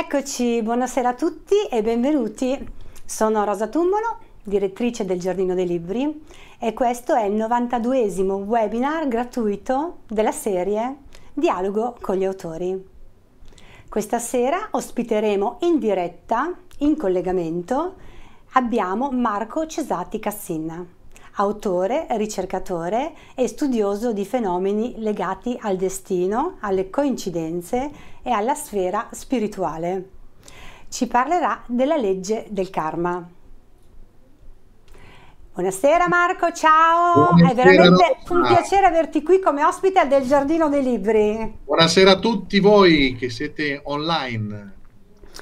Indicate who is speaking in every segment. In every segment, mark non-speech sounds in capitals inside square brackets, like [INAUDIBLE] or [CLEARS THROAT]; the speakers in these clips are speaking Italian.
Speaker 1: Eccoci, buonasera a tutti e benvenuti. Sono Rosa Tummolo, direttrice del Giardino dei Libri e questo è il 92esimo webinar gratuito della serie Dialogo con gli autori. Questa sera ospiteremo in diretta, in collegamento, abbiamo Marco Cesati Cassinna, autore, ricercatore e studioso di fenomeni legati al destino, alle coincidenze e alla sfera spirituale. Ci parlerà della legge del karma. Buonasera Marco, ciao! Buonasera, È veramente un piacere averti qui come ospite del Giardino dei Libri.
Speaker 2: Buonasera a tutti voi che siete online.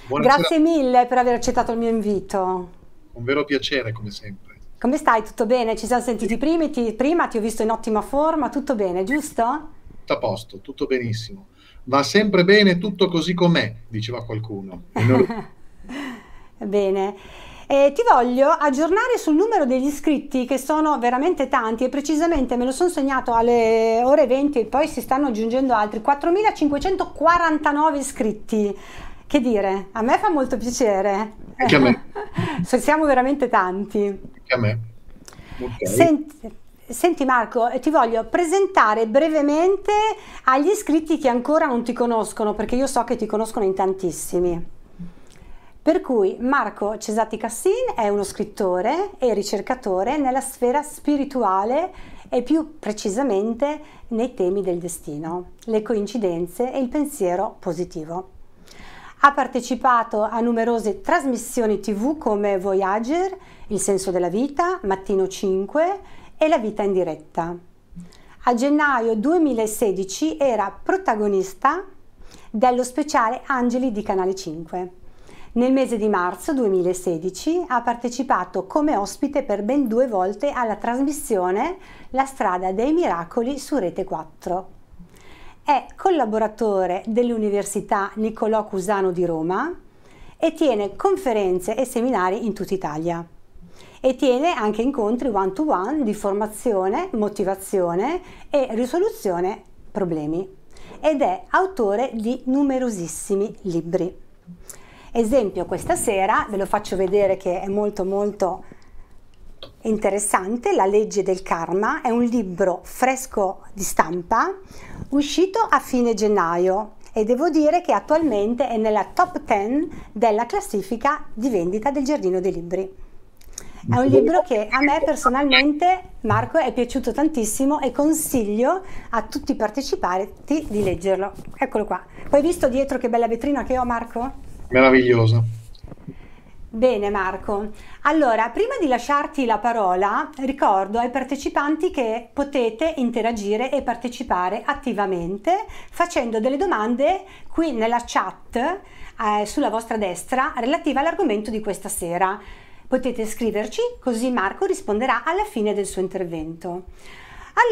Speaker 1: Buonasera. Grazie mille per aver accettato il mio invito.
Speaker 2: Un vero piacere come sempre.
Speaker 1: Come stai? Tutto bene? Ci siamo sentiti prima ti, prima, ti ho visto in ottima forma, tutto bene, giusto?
Speaker 2: Tutto a posto, tutto benissimo va sempre bene tutto così com'è, diceva qualcuno. [LAUGHS]
Speaker 1: bene. Eh, ti voglio aggiornare sul numero degli iscritti che sono veramente tanti e precisamente me lo sono segnato alle ore 20 e poi si stanno aggiungendo altri 4.549 iscritti. Che dire, a me fa molto piacere.
Speaker 2: Anche a me. [LAUGHS]
Speaker 1: Siamo veramente tanti.
Speaker 2: Anche a me.
Speaker 1: Okay. Senti, Senti Marco, ti voglio presentare brevemente agli iscritti che ancora non ti conoscono, perché io so che ti conoscono in tantissimi. Per cui Marco Cesati Cassin è uno scrittore e ricercatore nella sfera spirituale e più precisamente nei temi del destino, le coincidenze e il pensiero positivo. Ha partecipato a numerose trasmissioni tv come Voyager, Il senso della vita, Mattino 5 e La vita in diretta. A gennaio 2016 era protagonista dello speciale Angeli di Canale 5. Nel mese di marzo 2016 ha partecipato come ospite per ben due volte alla trasmissione La strada dei miracoli su Rete 4. È collaboratore dell'Università Niccolò Cusano di Roma e tiene conferenze e seminari in tutta Italia. E tiene anche incontri one to one di formazione, motivazione e risoluzione problemi. Ed è autore di numerosissimi libri. Esempio questa sera, ve lo faccio vedere che è molto molto interessante, La legge del karma, è un libro fresco di stampa uscito a fine gennaio e devo dire che attualmente è nella top 10 della classifica di vendita del Giardino dei Libri. È un libro che a me personalmente, Marco, è piaciuto tantissimo e consiglio a tutti i partecipanti di leggerlo. Eccolo qua. Poi visto dietro che bella vetrina che ho, Marco?
Speaker 2: Meraviglioso.
Speaker 1: Bene Marco, allora prima di lasciarti la parola ricordo ai partecipanti che potete interagire e partecipare attivamente facendo delle domande qui nella chat eh, sulla vostra destra relativa all'argomento di questa sera. Potete scriverci così Marco risponderà alla fine del suo intervento.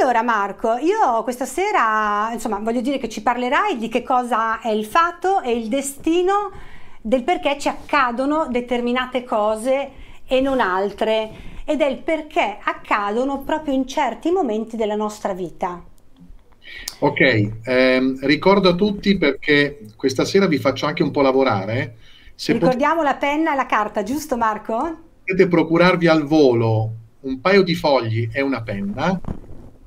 Speaker 1: Allora Marco, io questa sera, insomma, voglio dire che ci parlerai di che cosa è il fatto e il destino del perché ci accadono determinate cose e non altre ed è il perché accadono proprio in certi momenti della nostra vita.
Speaker 2: Ok, ehm, ricordo a tutti perché questa sera vi faccio anche un po' lavorare.
Speaker 1: Se Ricordiamo la penna e la carta, giusto Marco?
Speaker 2: potete procurarvi al volo un paio di fogli e una penna,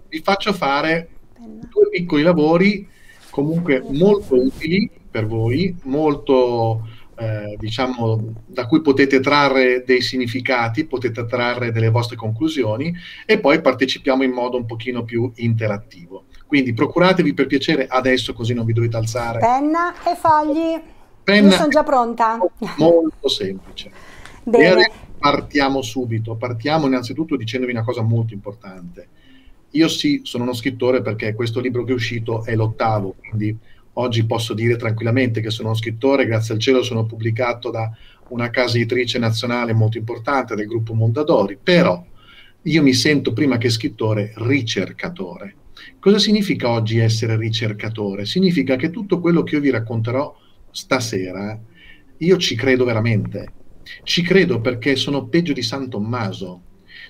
Speaker 2: vi faccio fare due piccoli lavori comunque molto utili per voi, molto eh, diciamo da cui potete trarre dei significati, potete trarre delle vostre conclusioni e poi partecipiamo in modo un pochino più interattivo. Quindi procuratevi per piacere adesso così non vi dovete alzare.
Speaker 1: Penna e fogli. Penna Io sono già pronta.
Speaker 2: Molto semplice. Bene partiamo subito. Partiamo innanzitutto dicendovi una cosa molto importante. Io sì, sono uno scrittore perché questo libro che è uscito è l'ottavo, quindi oggi posso dire tranquillamente che sono uno scrittore, grazie al cielo sono pubblicato da una casa editrice nazionale molto importante del gruppo Mondadori, però io mi sento prima che scrittore ricercatore. Cosa significa oggi essere ricercatore? Significa che tutto quello che io vi racconterò stasera, io ci credo veramente, ci credo perché sono peggio di San Tommaso.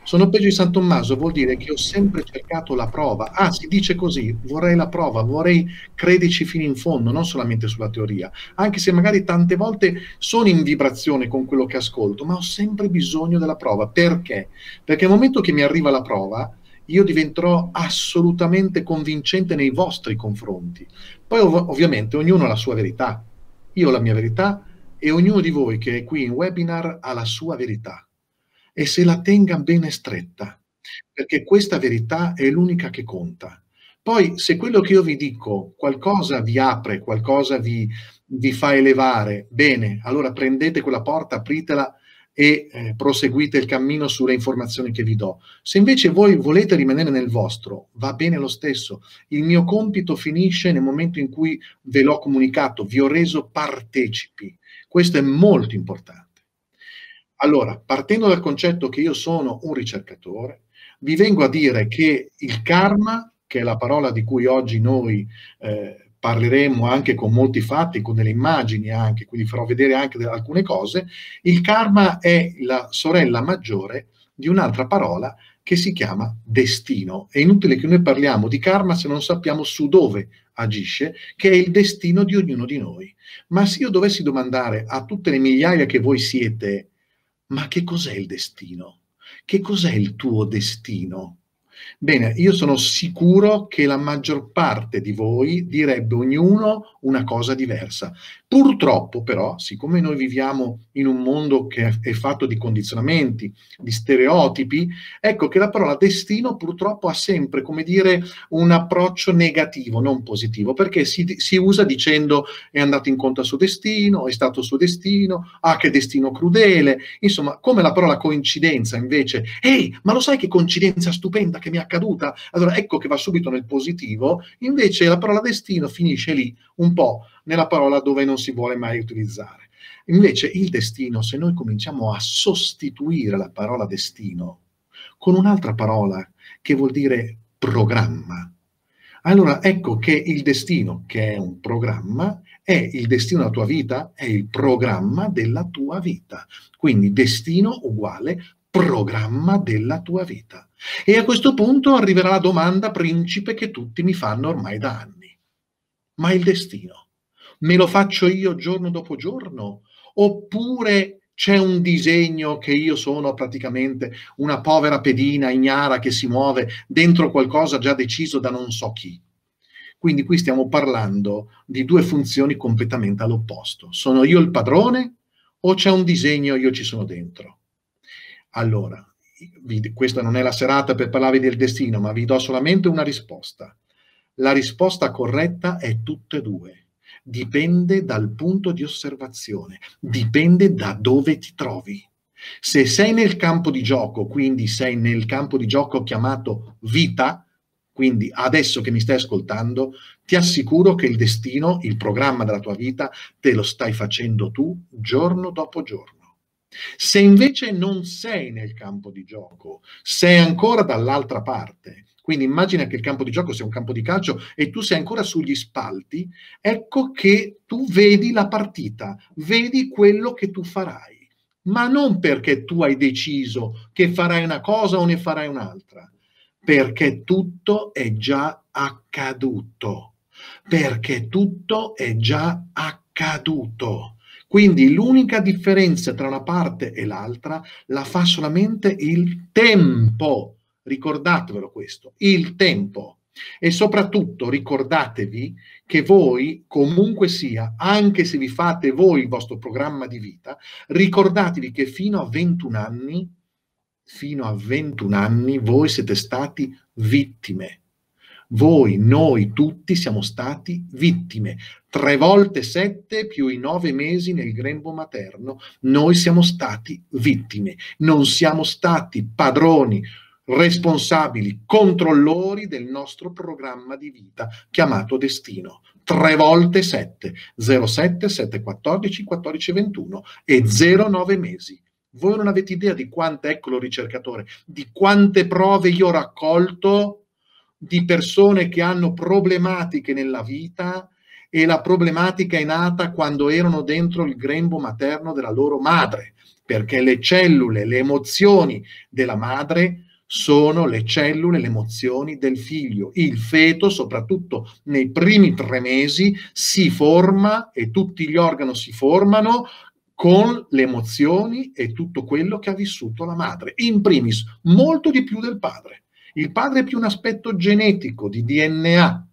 Speaker 2: Sono peggio di San Tommaso vuol dire che ho sempre cercato la prova. Ah, si dice così, vorrei la prova, vorrei crederci fino in fondo, non solamente sulla teoria, anche se magari tante volte sono in vibrazione con quello che ascolto, ma ho sempre bisogno della prova. Perché? Perché nel momento che mi arriva la prova, io diventerò assolutamente convincente nei vostri confronti. Poi ov- ovviamente ognuno ha la sua verità, io ho la mia verità e ognuno di voi che è qui in webinar ha la sua verità e se la tenga bene stretta, perché questa verità è l'unica che conta. Poi se quello che io vi dico qualcosa vi apre, qualcosa vi, vi fa elevare, bene, allora prendete quella porta, apritela e eh, proseguite il cammino sulle informazioni che vi do. Se invece voi volete rimanere nel vostro, va bene lo stesso. Il mio compito finisce nel momento in cui ve l'ho comunicato, vi ho reso partecipi. Questo è molto importante. Allora, partendo dal concetto che io sono un ricercatore, vi vengo a dire che il karma, che è la parola di cui oggi noi eh, parleremo anche con molti fatti, con delle immagini anche, quindi farò vedere anche alcune cose, il karma è la sorella maggiore di un'altra parola che si chiama destino. È inutile che noi parliamo di karma se non sappiamo su dove agisce, che è il destino di ognuno di noi. Ma se io dovessi domandare a tutte le migliaia che voi siete, ma che cos'è il destino? Che cos'è il tuo destino? Bene, io sono sicuro che la maggior parte di voi direbbe ognuno una cosa diversa. Purtroppo però, siccome noi viviamo in un mondo che è fatto di condizionamenti, di stereotipi, ecco che la parola destino purtroppo ha sempre, come dire, un approccio negativo, non positivo, perché si, si usa dicendo è andato incontro al suo destino, è stato il suo destino, ah che destino crudele, insomma, come la parola coincidenza invece, ehi, ma lo sai che coincidenza stupenda che mi è accaduta? Allora ecco che va subito nel positivo, invece la parola destino finisce lì un po' nella parola dove non si vuole mai utilizzare. Invece il destino, se noi cominciamo a sostituire la parola destino con un'altra parola che vuol dire programma, allora ecco che il destino, che è un programma, è il destino della tua vita, è il programma della tua vita. Quindi destino uguale programma della tua vita. E a questo punto arriverà la domanda principe che tutti mi fanno ormai da anni. Ma il destino? Me lo faccio io giorno dopo giorno? Oppure c'è un disegno che io sono praticamente una povera pedina ignara che si muove dentro qualcosa già deciso da non so chi? Quindi qui stiamo parlando di due funzioni completamente all'opposto. Sono io il padrone o c'è un disegno io ci sono dentro? Allora, vi, questa non è la serata per parlarvi del destino, ma vi do solamente una risposta. La risposta corretta è tutte e due dipende dal punto di osservazione, dipende da dove ti trovi. Se sei nel campo di gioco, quindi sei nel campo di gioco chiamato vita, quindi adesso che mi stai ascoltando, ti assicuro che il destino, il programma della tua vita, te lo stai facendo tu giorno dopo giorno. Se invece non sei nel campo di gioco, sei ancora dall'altra parte, quindi immagina che il campo di gioco sia un campo di calcio e tu sei ancora sugli spalti, ecco che tu vedi la partita, vedi quello che tu farai, ma non perché tu hai deciso che farai una cosa o ne farai un'altra, perché tutto è già accaduto, perché tutto è già accaduto. Quindi l'unica differenza tra una parte e l'altra la fa solamente il tempo ricordatevelo questo, il tempo. E soprattutto ricordatevi che voi, comunque sia, anche se vi fate voi il vostro programma di vita, ricordatevi che fino a 21 anni, fino a 21 anni, voi siete stati vittime. Voi, noi tutti siamo stati vittime. Tre volte sette più i nove mesi nel grembo materno, noi siamo stati vittime. Non siamo stati padroni responsabili, controllori del nostro programma di vita chiamato destino. 3 volte 7, 07, 7, 14, 14, 21 e 09 mesi. Voi non avete idea di quante, ecco lo ricercatore, di quante prove io ho raccolto di persone che hanno problematiche nella vita e la problematica è nata quando erano dentro il grembo materno della loro madre, perché le cellule, le emozioni della madre sono le cellule, le emozioni del figlio. Il feto, soprattutto nei primi tre mesi, si forma e tutti gli organi si formano con le emozioni e tutto quello che ha vissuto la madre. In primis, molto di più del padre. Il padre è più un aspetto genetico, di DNA,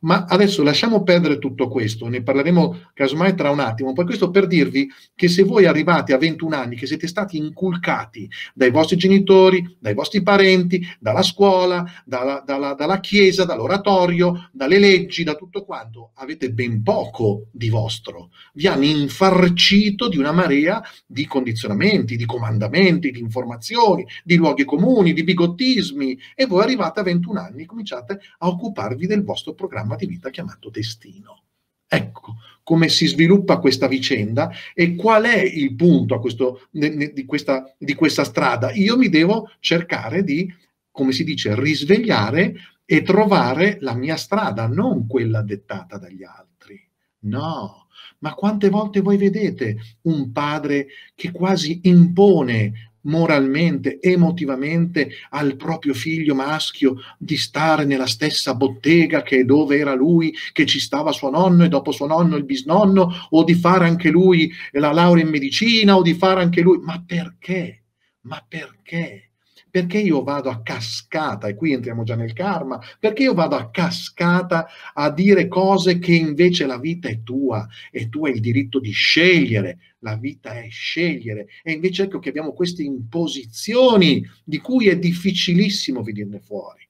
Speaker 2: ma adesso lasciamo perdere tutto questo, ne parleremo casomai tra un attimo, poi questo per dirvi che se voi arrivate a 21 anni, che siete stati inculcati dai vostri genitori, dai vostri parenti, dalla scuola, dalla, dalla, dalla chiesa, dall'oratorio, dalle leggi, da tutto quanto, avete ben poco di vostro. Vi hanno infarcito di una marea di condizionamenti, di comandamenti, di informazioni, di luoghi comuni, di bigottismi e voi arrivate a 21 anni e cominciate a occuparvi del vostro programma di vita chiamato destino. Ecco come si sviluppa questa vicenda e qual è il punto questo, di, questa, di questa strada. Io mi devo cercare di, come si dice, risvegliare e trovare la mia strada, non quella dettata dagli altri. No, ma quante volte voi vedete un padre che quasi impone moralmente, emotivamente al proprio figlio maschio di stare nella stessa bottega che dove era lui, che ci stava suo nonno e dopo suo nonno il bisnonno, o di fare anche lui la laurea in medicina, o di fare anche lui. Ma perché? Ma perché? Perché io vado a cascata, e qui entriamo già nel karma, perché io vado a cascata a dire cose che invece la vita è tua e tu hai il diritto di scegliere, la vita è scegliere. E invece ecco che abbiamo queste imposizioni di cui è difficilissimo venirne fuori.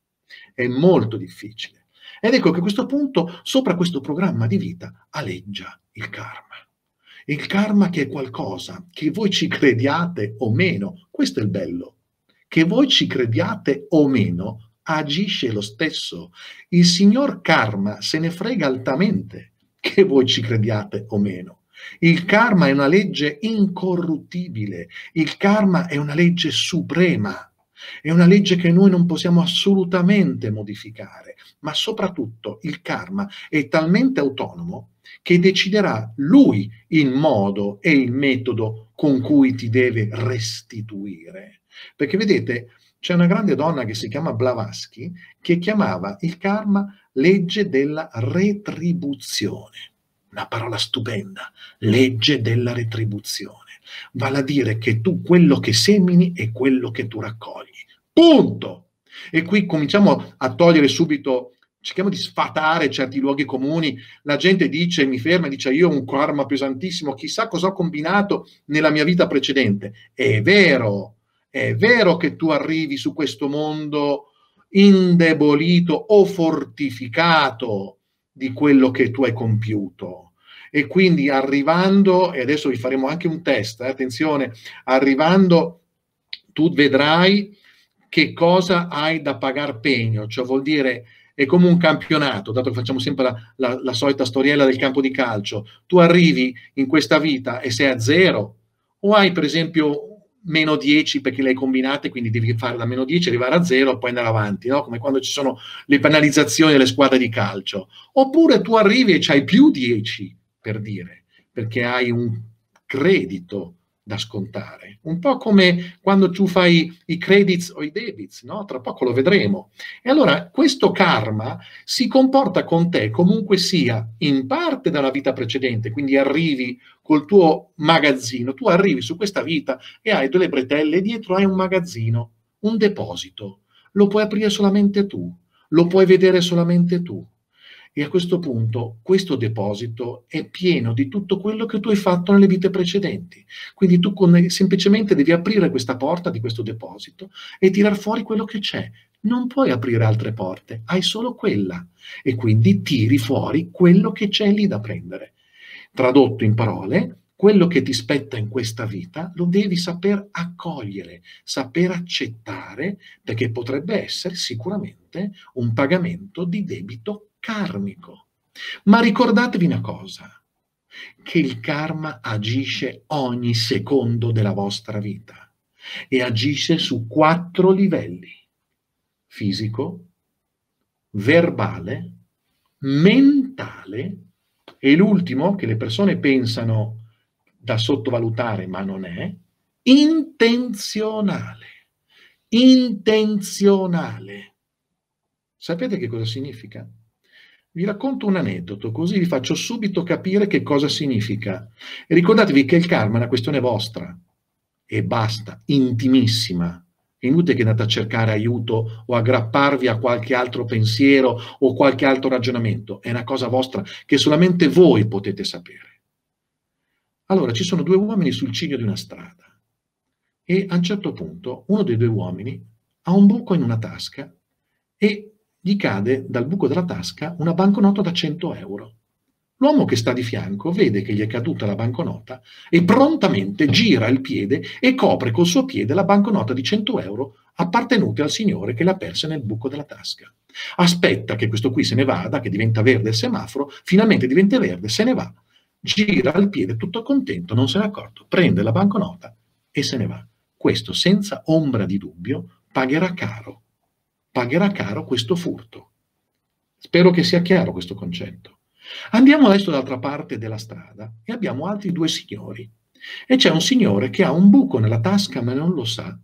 Speaker 2: È molto difficile. Ed ecco che a questo punto, sopra questo programma di vita, aleggia il karma. Il karma che è qualcosa che voi ci crediate o meno, questo è il bello che voi ci crediate o meno, agisce lo stesso. Il signor Karma se ne frega altamente che voi ci crediate o meno. Il karma è una legge incorruttibile, il karma è una legge suprema, è una legge che noi non possiamo assolutamente modificare, ma soprattutto il karma è talmente autonomo che deciderà lui il modo e il metodo con cui ti deve restituire. Perché vedete, c'è una grande donna che si chiama Blavatsky che chiamava il karma legge della retribuzione. Una parola stupenda, legge della retribuzione. Vale a dire che tu quello che semini è quello che tu raccogli. Punto! E qui cominciamo a togliere subito cerchiamo di sfatare certi luoghi comuni, la gente dice, mi ferma e dice io ho un karma pesantissimo, chissà cosa ho combinato nella mia vita precedente. È vero, è vero che tu arrivi su questo mondo indebolito o fortificato di quello che tu hai compiuto. E quindi arrivando, e adesso vi faremo anche un test, eh, attenzione, arrivando tu vedrai che cosa hai da pagar pegno, cioè vuol dire è come un campionato, dato che facciamo sempre la, la, la solita storiella del campo di calcio, tu arrivi in questa vita e sei a zero, o hai per esempio meno 10 perché le hai combinate, quindi devi fare da meno 10, arrivare a 0 e poi andare avanti, no? come quando ci sono le penalizzazioni delle squadre di calcio. Oppure tu arrivi e c'hai più 10, per dire, perché hai un credito da scontare. Un po' come quando tu fai i credits o i debits, no? Tra poco lo vedremo. E allora questo karma si comporta con te comunque sia in parte dalla vita precedente, quindi arrivi col tuo magazzino, tu arrivi su questa vita e hai delle bretelle e dietro hai un magazzino, un deposito. Lo puoi aprire solamente tu, lo puoi vedere solamente tu. E a questo punto questo deposito è pieno di tutto quello che tu hai fatto nelle vite precedenti. Quindi tu con, semplicemente devi aprire questa porta di questo deposito e tirar fuori quello che c'è. Non puoi aprire altre porte, hai solo quella. E quindi tiri fuori quello che c'è lì da prendere. Tradotto in parole, quello che ti spetta in questa vita lo devi saper accogliere, saper accettare, perché potrebbe essere sicuramente un pagamento di debito karmico. Ma ricordatevi una cosa, che il karma agisce ogni secondo della vostra vita e agisce su quattro livelli, fisico, verbale, mentale E l'ultimo, che le persone pensano da sottovalutare, ma non è, intenzionale. Intenzionale. Sapete che cosa significa? Vi racconto un aneddoto, così vi faccio subito capire che cosa significa. E ricordatevi che il karma è una questione vostra e basta, intimissima. Inutile che andate a cercare aiuto o aggrapparvi a qualche altro pensiero o qualche altro ragionamento. È una cosa vostra che solamente voi potete sapere. Allora, ci sono due uomini sul ciglio di una strada e a un certo punto uno dei due uomini ha un buco in una tasca e gli cade dal buco della tasca una banconota da 100 euro. L'uomo che sta di fianco vede che gli è caduta la banconota e prontamente gira il piede e copre col suo piede la banconota di 100 euro appartenute al signore che l'ha persa nel buco della tasca. Aspetta che questo qui se ne vada, che diventa verde il semaforo, finalmente diventa verde, se ne va, gira il piede tutto contento, non se n'è accorto, prende la banconota e se ne va. Questo senza ombra di dubbio pagherà caro, pagherà caro questo furto. Spero che sia chiaro questo concetto. Andiamo adesso dall'altra parte della strada e abbiamo altri due signori. E c'è un signore che ha un buco nella tasca ma non lo sa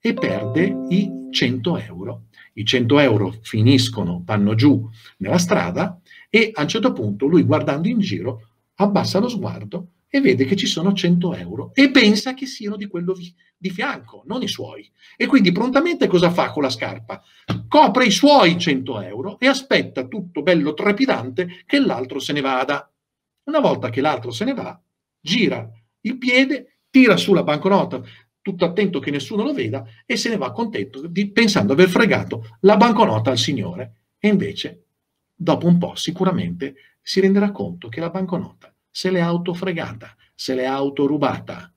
Speaker 2: e perde i 100 euro. I 100 euro finiscono, vanno giù nella strada e a un certo punto lui guardando in giro abbassa lo sguardo e vede che ci sono 100 euro e pensa che siano di quello di fianco, non i suoi. E quindi prontamente cosa fa con la scarpa? Copre i suoi 100 euro e aspetta tutto bello trepidante che l'altro se ne vada. Una volta che l'altro se ne va, gira il piede, tira su la banconota, tutto attento che nessuno lo veda, e se ne va contento, di, pensando aver fregato la banconota al signore. E invece, dopo un po', sicuramente si renderà conto che la banconota se l'è autofregata, se l'è autorubata.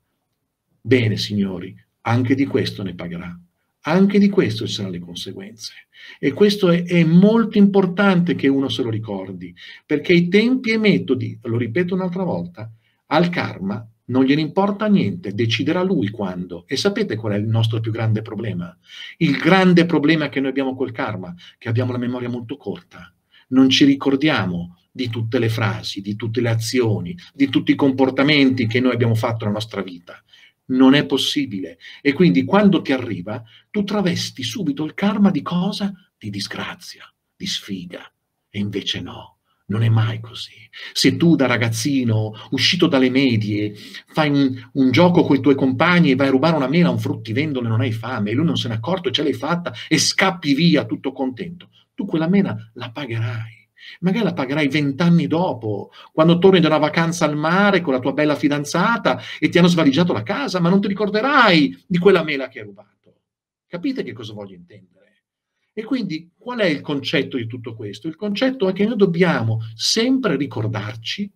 Speaker 2: Bene, signori, anche di questo ne pagherà. Anche di questo ci saranno le conseguenze. E questo è, è, molto importante che uno se lo ricordi, perché i tempi e i metodi, lo ripeto un'altra volta, al karma non gliene importa niente, deciderà lui quando. E sapete qual è il nostro più grande problema? Il grande problema che noi abbiamo col karma, che abbiamo la memoria molto corta. Non ci ricordiamo di tutte le frasi, di tutte le azioni, di tutti i comportamenti che noi abbiamo fatto nella nostra vita. Non è possibile. E quindi quando ti arriva, tu travesti subito il karma di cosa? Di disgrazia, di sfiga. E invece no. Non è mai così. Se tu da ragazzino, uscito dalle medie, fai un, un gioco con i tuoi compagni e vai a rubare una mela a un fruttivendolo e non hai fame e lui non se n'è accorto e ce l'hai fatta e scappi via tutto contento, tu quella mela la pagherai Magari la pagherai vent'anni dopo, quando torni da una vacanza al mare con la tua bella fidanzata e ti hanno svaligiato la casa, ma non ti ricorderai di quella mela che hai rubato. Capite che cosa voglio intendere? E quindi qual è il concetto di tutto questo? Il concetto è che noi dobbiamo sempre ricordarci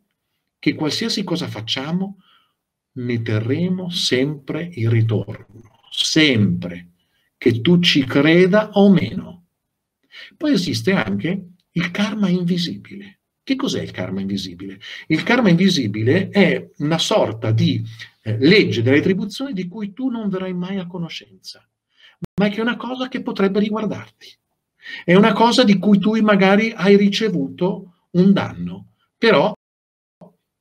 Speaker 2: che qualsiasi cosa facciamo ne terremo sempre il ritorno, sempre, che tu ci creda o meno. Poi esiste anche il karma invisibile. Che cos'è il karma invisibile? Il karma invisibile è una sorta di eh, legge delle retribuzioni di cui tu non verrai mai a conoscenza, ma che è una cosa che potrebbe riguardarti. È una cosa di cui tu magari hai ricevuto un danno, però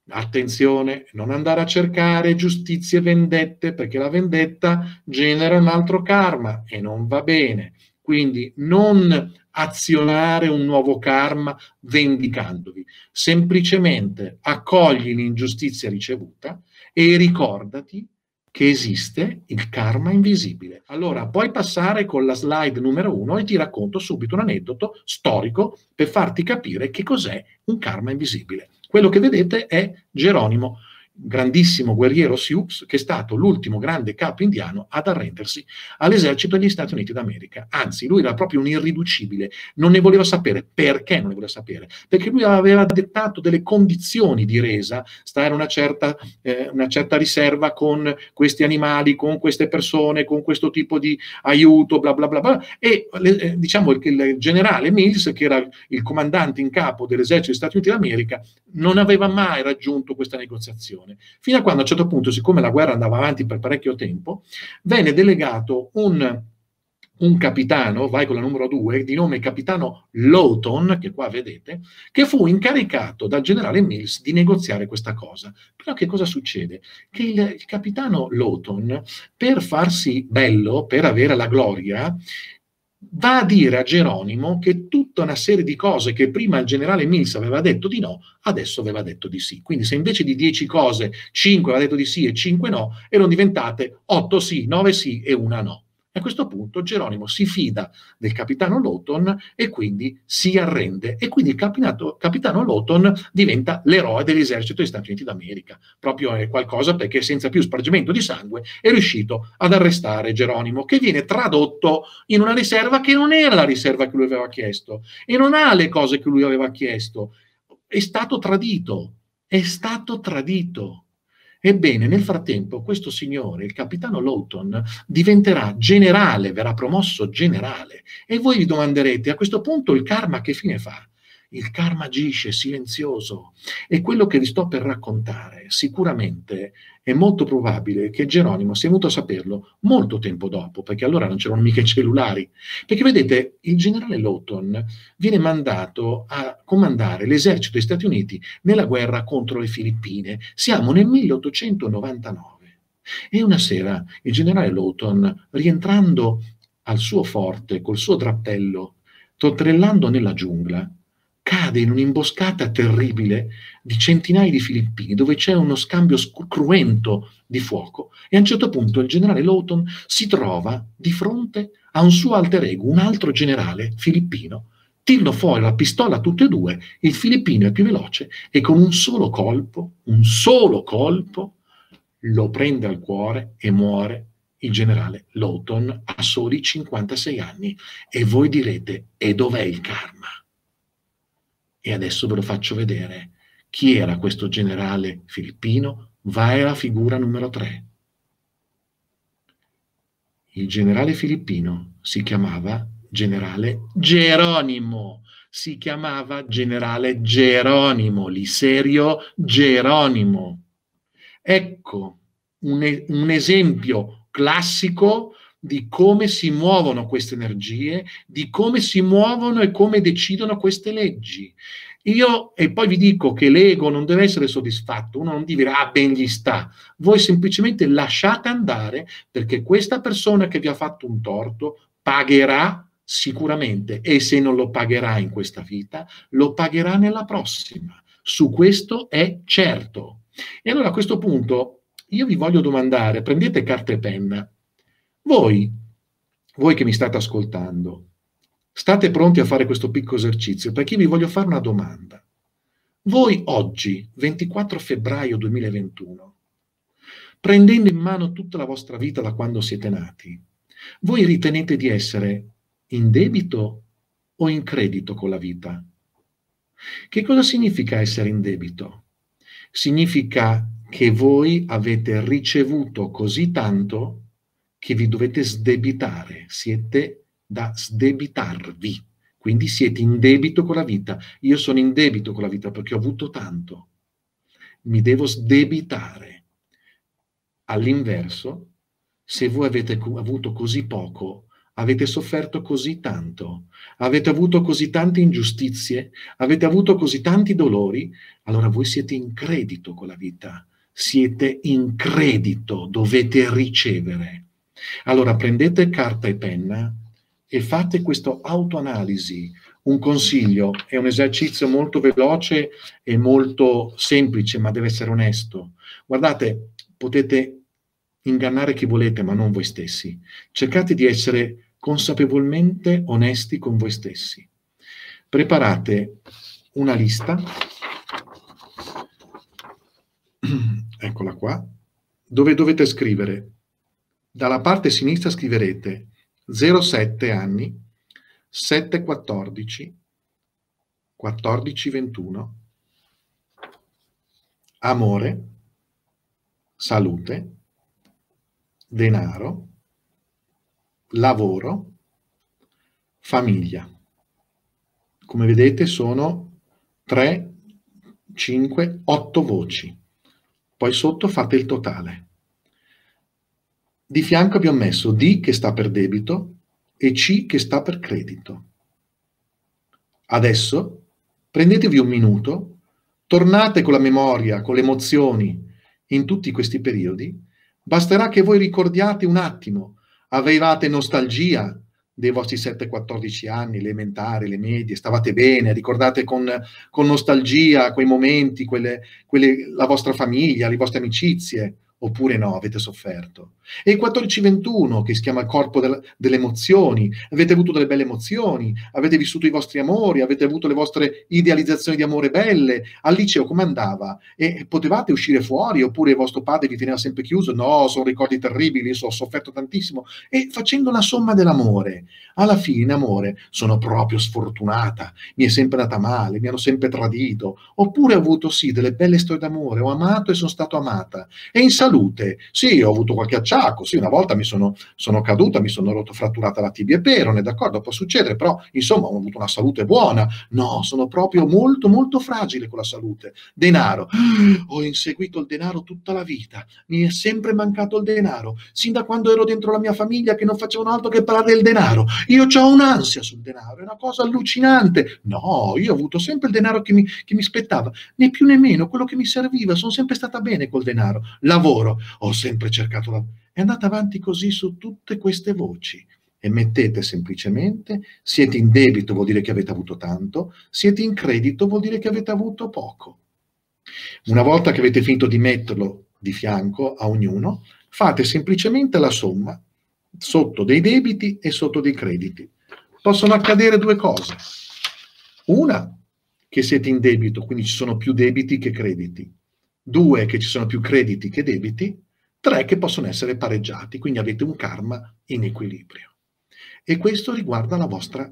Speaker 2: attenzione, non andare a cercare giustizie e vendette, perché la vendetta genera un altro karma e non va bene. Quindi non azionare un nuovo karma vendicandovi, semplicemente accogli l'ingiustizia ricevuta e ricordati che esiste il karma invisibile. Allora, puoi passare con la slide numero uno e ti racconto subito un aneddoto storico per farti capire che cos'è un karma invisibile. Quello che vedete è Geronimo grandissimo guerriero Sioux, che è stato l'ultimo grande capo indiano ad arrendersi all'esercito degli Stati Uniti d'America. Anzi, lui era proprio un irriducibile, non ne voleva sapere. Perché non ne voleva sapere? Perché lui aveva dettato delle condizioni di resa, stare una certa, eh, una certa riserva con questi animali, con queste persone, con questo tipo di aiuto, bla bla bla bla. E eh, diciamo che il generale Mills, che era il comandante in capo dell'esercito degli Stati Uniti d'America, non aveva mai raggiunto questa negoziazione situazione, fino a quando a un certo punto, siccome la guerra andava avanti per parecchio tempo, venne delegato un un capitano, vai con la numero 2, di nome capitano Lawton, che qua vedete, che fu incaricato dal generale Mills di negoziare questa cosa. Però che cosa succede? Che il, il capitano Lawton, per farsi bello, per avere la gloria, va a dire a Geronimo che tutta una serie di cose che prima il generale Mills aveva detto di no, adesso aveva detto di sì. Quindi se invece di 10 cose 5 aveva detto di sì e 5 no, erano diventate 8 sì, 9 sì e una no. A questo punto Geronimo si fida del capitano Lawton e quindi si arrende e quindi il capitano, capitano Lawton diventa l'eroe dell'esercito degli Stati Uniti d'America. Proprio è qualcosa perché senza più spargimento di sangue è riuscito ad arrestare Geronimo che viene tradotto in una riserva che non era la riserva che lui aveva chiesto e non ha le cose che lui aveva chiesto. È stato tradito, è stato tradito. Ebbene, nel frattempo, questo signore, il capitano Lawton, diventerà generale, verrà promosso generale. E voi vi domanderete, a questo punto il karma che fine fa? Il karma agisce silenzioso e quello che vi sto per raccontare sicuramente è molto probabile che Geronimo sia venuto a saperlo molto tempo dopo, perché allora non c'erano mica i cellulari. Perché vedete, il generale Lawton viene mandato a comandare l'esercito degli Stati Uniti nella guerra contro le Filippine. Siamo nel 1899. E una sera il generale Lawton, rientrando al suo forte col suo drappello, tortellando nella giungla, cade in un'imboscata terribile di centinaia di filippini dove c'è uno scambio cruento di fuoco e a un certo punto il generale Lawton si trova di fronte a un suo alter ego, un altro generale filippino. Tirano fuori la pistola tutti e due, il filippino è più veloce e con un solo colpo, un solo colpo, lo prende al cuore e muore il generale Lawton a soli 56 anni. E voi direte, e dov'è il karma? E adesso ve lo faccio vedere. Chi era questo generale filippino? Vai alla figura numero 3. Il generale filippino si chiamava generale Geronimo. Si chiamava generale Geronimo, Liserio Geronimo. Ecco un, un esempio classico di come si muovono queste energie, di come si muovono e come decidono queste leggi. Io, e poi vi dico che l'ego non deve essere soddisfatto, uno non dirà ah, ben gli sta, voi semplicemente lasciate andare perché questa persona che vi ha fatto un torto pagherà sicuramente e se non lo pagherà in questa vita, lo pagherà nella prossima. Su questo è certo. E allora a questo punto io vi voglio domandare, prendete carta e penna, voi, voi che mi state ascoltando, state pronti a fare questo piccolo esercizio perché vi voglio fare una domanda. Voi oggi, 24 febbraio 2021, prendendo in mano tutta la vostra vita da quando siete nati, voi ritenete di essere in debito o in credito con la vita? Che cosa significa essere in debito? Significa che voi avete ricevuto così tanto che vi dovete sdebitare, siete da sdebitarvi, quindi siete in debito con la vita. Io sono in debito con la vita perché ho avuto tanto, mi devo sdebitare. All'inverso, se voi avete avuto così poco, avete sofferto così tanto, avete avuto così tante ingiustizie, avete avuto così tanti dolori, allora voi siete in credito con la vita, siete in credito, dovete ricevere. Allora prendete carta e penna e fate questa autoanalisi. Un consiglio, è un esercizio molto veloce e molto semplice, ma deve essere onesto. Guardate, potete ingannare chi volete, ma non voi stessi. Cercate di essere consapevolmente onesti con voi stessi. Preparate una lista, [CLEARS THROAT] eccola qua, dove dovete scrivere dalla parte sinistra scriverete 07 anni, 714, 1421, amore, salute, denaro, lavoro, famiglia. Come vedete sono 3, 5, 8 voci. Poi sotto fate il totale. Di fianco abbiamo messo D che sta per debito, e C che sta per credito. Adesso prendetevi un minuto, tornate con la memoria, con le emozioni in tutti questi periodi, basterà che voi ricordiate un attimo, avevate nostalgia dei vostri 7-14 anni, elementari, le medie, stavate bene, ricordate con, con nostalgia quei momenti, quelle, quelle, la vostra famiglia, le vostre amicizie, oppure no, avete sofferto. E il 14-21, che si chiama il corpo del, delle emozioni, avete avuto delle belle emozioni, avete vissuto i vostri amori, avete avuto le vostre idealizzazioni di amore belle, al liceo come andava? E potevate uscire fuori, oppure il vostro padre vi teneva sempre chiuso? No, sono ricordi terribili, ho sofferto tantissimo. E facendo la somma dell'amore, alla fine in amore sono proprio sfortunata, mi è sempre andata male, mi hanno sempre tradito, oppure ho avuto sì delle belle storie d'amore, ho amato e sono stato amata. E in salute, sì, ho avuto qualche acciacco, sì, una volta mi sono, sono caduta, mi sono rotto fratturata la tibia e perone, d'accordo, può succedere, però insomma ho avuto una salute buona. No, sono proprio molto, molto fragile con la salute. Denaro, [GASPS] ho inseguito il denaro tutta la vita, mi è sempre mancato il denaro, sin da quando ero dentro la mia famiglia che non facevano altro che parlare del denaro. Io ho un'ansia sul denaro, è una cosa allucinante. No, io ho avuto sempre il denaro che mi, che mi spettava, né più né meno, quello che mi serviva, sono sempre stata bene col denaro. Lavoro lavoro, ho sempre cercato lavoro. E andate avanti così su tutte queste voci e mettete semplicemente siete in debito vuol dire che avete avuto tanto, siete in credito vuol dire che avete avuto poco. Una volta che avete finito di metterlo di fianco a ognuno, fate semplicemente la somma sotto dei debiti e sotto dei crediti. Possono accadere due cose. Una, che siete in debito, quindi ci sono più debiti che crediti due che ci sono più crediti che debiti, tre che possono essere pareggiati, quindi avete un karma in equilibrio. E questo riguarda la vostra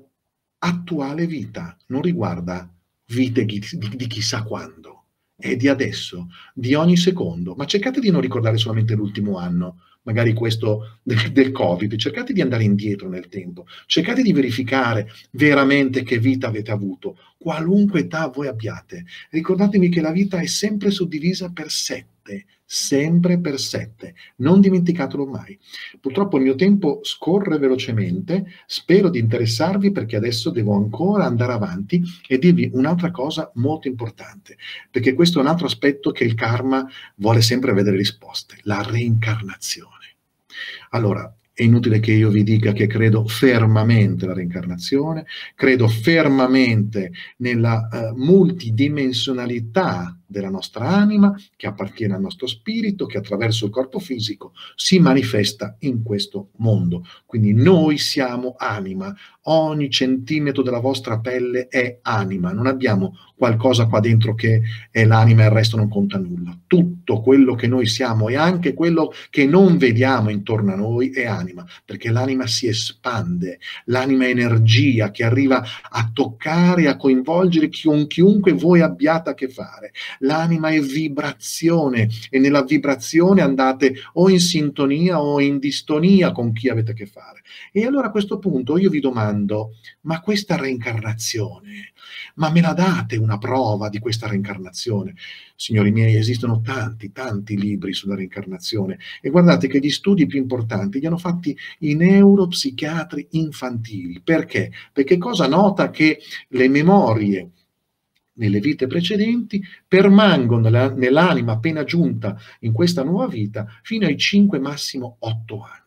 Speaker 2: attuale vita, non riguarda vite di, chissà quando, è di adesso, di ogni secondo, ma cercate di non ricordare solamente l'ultimo anno, magari questo del, del, Covid, cercate di andare indietro nel tempo, cercate di verificare veramente che vita avete avuto, qualunque età voi abbiate. Ricordatevi che la vita è sempre suddivisa per sette, sempre per sette, non dimenticatelo mai. Purtroppo il mio tempo scorre velocemente, spero di interessarvi perché adesso devo ancora andare avanti e dirvi un'altra cosa molto importante, perché questo è un altro aspetto che il karma vuole sempre vedere risposte, la reincarnazione. Allora, è inutile che io vi dica che credo fermamente nella reincarnazione, credo fermamente nella uh, multidimensionalità della nostra anima, che appartiene al nostro spirito, che attraverso il corpo fisico si manifesta in questo mondo. Quindi noi siamo anima, ogni centimetro della vostra pelle è anima, non abbiamo qualcosa qua dentro che è l'anima e il resto non conta nulla. Tutto quello che noi siamo e anche quello che non vediamo intorno a noi è anima, perché l'anima si espande, l'anima è energia che arriva a toccare, a coinvolgere chiunque voi abbiate a che fare l'anima è vibrazione e nella vibrazione andate o in sintonia o in distonia con chi avete a che fare. E allora a questo punto io vi domando, ma questa reincarnazione, ma me la date una prova di questa reincarnazione? Signori miei, esistono tanti, tanti libri sulla reincarnazione e guardate che gli studi più importanti li hanno fatti i neuropsichiatri infantili. Perché? Perché cosa nota che le memorie nelle vite precedenti permangono nell'anima appena giunta in questa nuova vita fino ai 5, massimo 8 anni.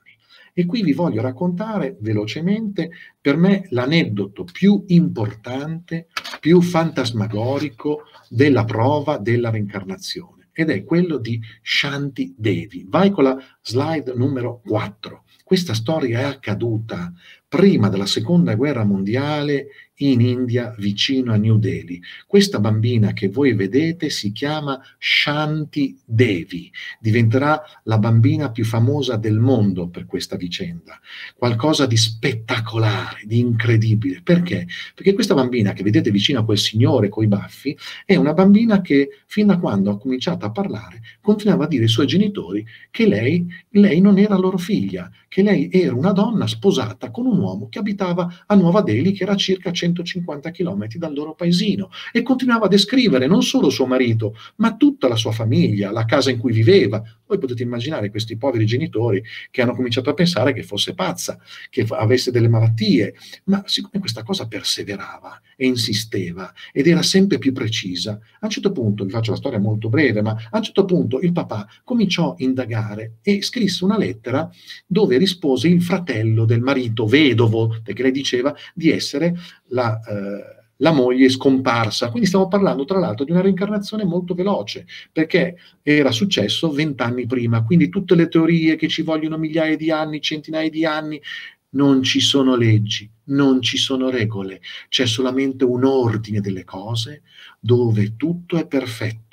Speaker 2: E qui vi voglio raccontare velocemente per me l'aneddoto più importante, più fantasmagorico della prova della reincarnazione ed è quello di Shanti Devi. Vai con la slide numero 4. Questa storia è accaduta prima della seconda guerra mondiale in India, vicino a New Delhi. Questa bambina che voi vedete si chiama Shanti Devi, diventerà la bambina più famosa del mondo per questa vicenda. Qualcosa di spettacolare, di incredibile. Perché? Perché questa bambina che vedete vicino a quel signore coi baffi è una bambina che fin da quando ha cominciato a parlare continuava a dire ai suoi genitori che lei, lei non era loro figlia, che lei era una donna sposata con un uomo che abitava a Nuova Delhi, che era circa 100 150 km dal loro paesino e continuava a descrivere non solo suo marito, ma tutta la sua famiglia, la casa in cui viveva, Voi potete immaginare questi poveri genitori che hanno cominciato a pensare che fosse pazza, che avesse delle malattie, ma siccome questa cosa perseverava e insisteva ed era sempre più precisa, a un certo punto, vi faccio la storia molto breve, ma a un certo punto il papà cominciò a indagare e scrisse una lettera dove rispose il fratello del marito vedovo, perché lei diceva di essere la... Eh, la moglie è scomparsa. Quindi stiamo parlando, tra l'altro, di una reincarnazione molto veloce, perché era successo vent'anni prima. Quindi tutte le teorie che ci vogliono migliaia di anni, centinaia di anni, non ci sono leggi, non ci sono regole, c'è solamente un ordine delle cose dove tutto è perfetto.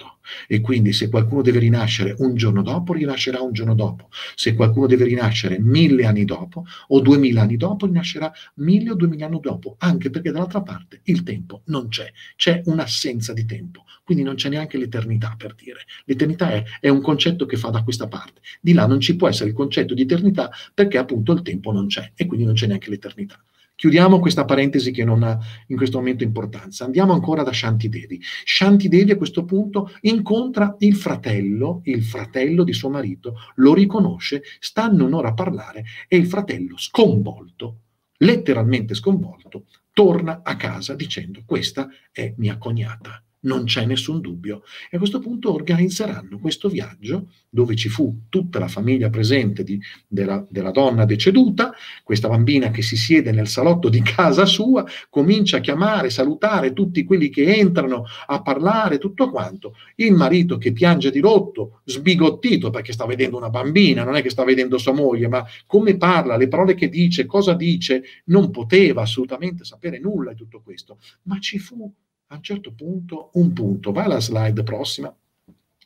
Speaker 2: E quindi se qualcuno deve rinascere un giorno dopo, rinascerà un giorno dopo. Se qualcuno deve rinascere mille anni dopo o duemila anni dopo, rinascerà mille o duemila anni dopo, anche perché dall'altra parte il tempo non c'è, c'è un'assenza di tempo, quindi non c'è neanche l'eternità per dire. L'eternità è, è un concetto che fa da questa parte. Di là non ci può essere il concetto di eternità perché appunto il tempo non c'è e quindi non c'è neanche l'eternità. Chiudiamo questa parentesi che non ha in questo momento importanza. Andiamo ancora da Shanti Devi. Shanti Devi a questo punto incontra il fratello, il fratello di suo marito, lo riconosce, stanno un'ora a parlare e il fratello sconvolto, letteralmente sconvolto, torna a casa dicendo questa è mia cognata non c'è nessun dubbio. E a questo punto organizzeranno questo viaggio dove ci fu tutta la famiglia presente di, della, della, donna deceduta, questa bambina che si siede nel salotto di casa sua, comincia a chiamare, salutare tutti quelli che entrano, a parlare, tutto quanto. Il marito che piange di rotto, sbigottito perché sta vedendo una bambina, non è che sta vedendo sua moglie, ma come parla, le parole che dice, cosa dice, non poteva assolutamente sapere nulla di tutto questo. Ma ci fu a un certo punto un punto, vai alla slide prossima,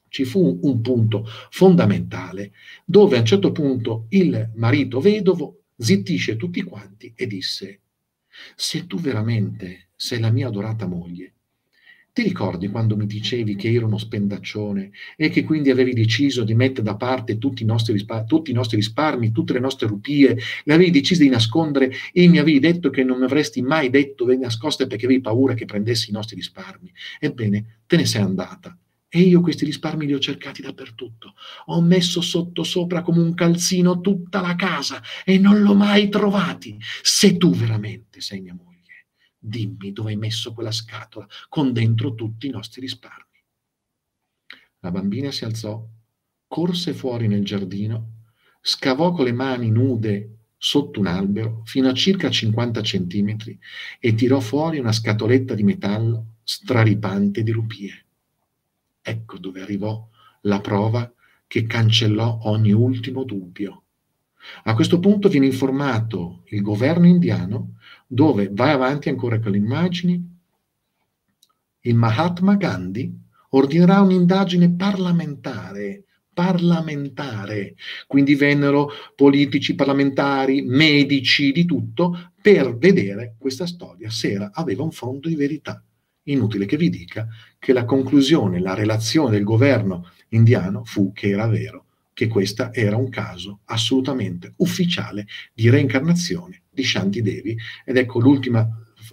Speaker 2: ci fu un punto fondamentale dove a un certo punto il marito vedovo zittisce tutti quanti e disse, se tu veramente sei la mia adorata moglie, ti ricordi quando mi dicevi che ero uno spendaccione e che quindi avevi deciso di mettere da parte tutti i nostri, risparmi, tutti i nostri risparmi, tutte le nostre rupie, le avevi deciso di nascondere e mi avevi detto che non mi avresti mai detto le nascoste perché avevi paura che prendessi i nostri risparmi? Ebbene, te ne sei andata. E io questi risparmi li ho cercati dappertutto. Ho messo sotto sopra come un calzino tutta la casa e non l'ho mai trovati. Se tu veramente sei mia moglie dimmi dove hai messo quella scatola con dentro tutti i nostri risparmi. La bambina si alzò, corse fuori nel giardino, scavò con le mani nude sotto un albero fino a circa 50 centimetri e tirò fuori una scatoletta di metallo straripante di rupie. Ecco dove arrivò la prova che cancellò ogni ultimo dubbio. A questo punto viene informato il governo indiano dove vai avanti ancora con le immagini, il Mahatma Gandhi ordinerà un'indagine parlamentare, parlamentare, quindi vennero politici, parlamentari, medici, di tutto, per vedere questa storia se era, aveva un fondo di verità. Inutile che vi dica che la conclusione, la relazione del governo indiano fu che era vero, che questo era un caso assolutamente ufficiale di reincarnazione di Shanti Devi. Ed ecco l'ultima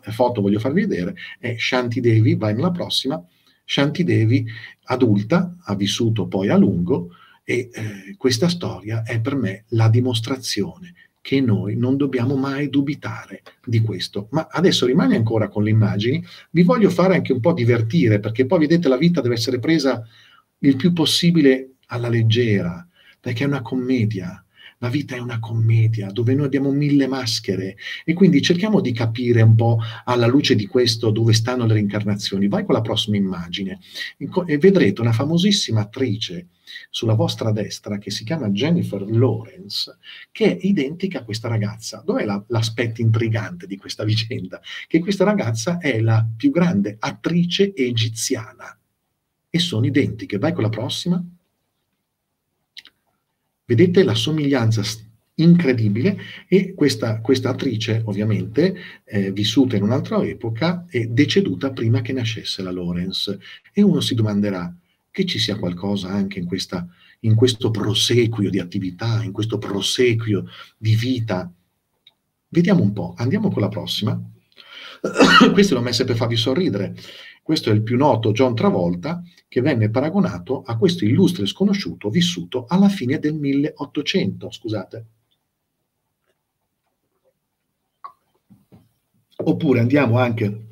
Speaker 2: foto voglio farvi vedere, è Shanti Devi, vai nella prossima, Shanti Devi adulta, ha vissuto poi a lungo e eh, questa storia è per me la dimostrazione che noi non dobbiamo mai dubitare di questo. Ma adesso rimane ancora con le immagini, vi voglio fare anche un po' divertire, perché poi vedete la vita deve essere presa il più possibile alla leggera, perché è una commedia, la vita è una commedia dove noi abbiamo mille maschere e quindi cerchiamo di capire un po' alla luce di questo dove stanno le reincarnazioni. Vai con la prossima immagine e vedrete una famosissima attrice sulla vostra destra che si chiama Jennifer Lawrence, che è identica a questa ragazza. Dov'è la, l'aspetto intrigante di questa vicenda? Che questa ragazza è la più grande attrice egiziana e sono identiche. Vai con la prossima. Vedete la somiglianza incredibile e questa, questa attrice ovviamente eh, vissuta in un'altra epoca è deceduta prima che nascesse la Lawrence e uno si domanderà che ci sia qualcosa anche in, questa, in questo prosequio di attività, in questo prosequio di vita. Vediamo un po', andiamo con la prossima. [COUGHS] Queste l'ho messe per farvi sorridere. Questo è il più noto John Travolta che venne paragonato a questo illustre sconosciuto vissuto alla fine del 1800, scusate. Oppure andiamo anche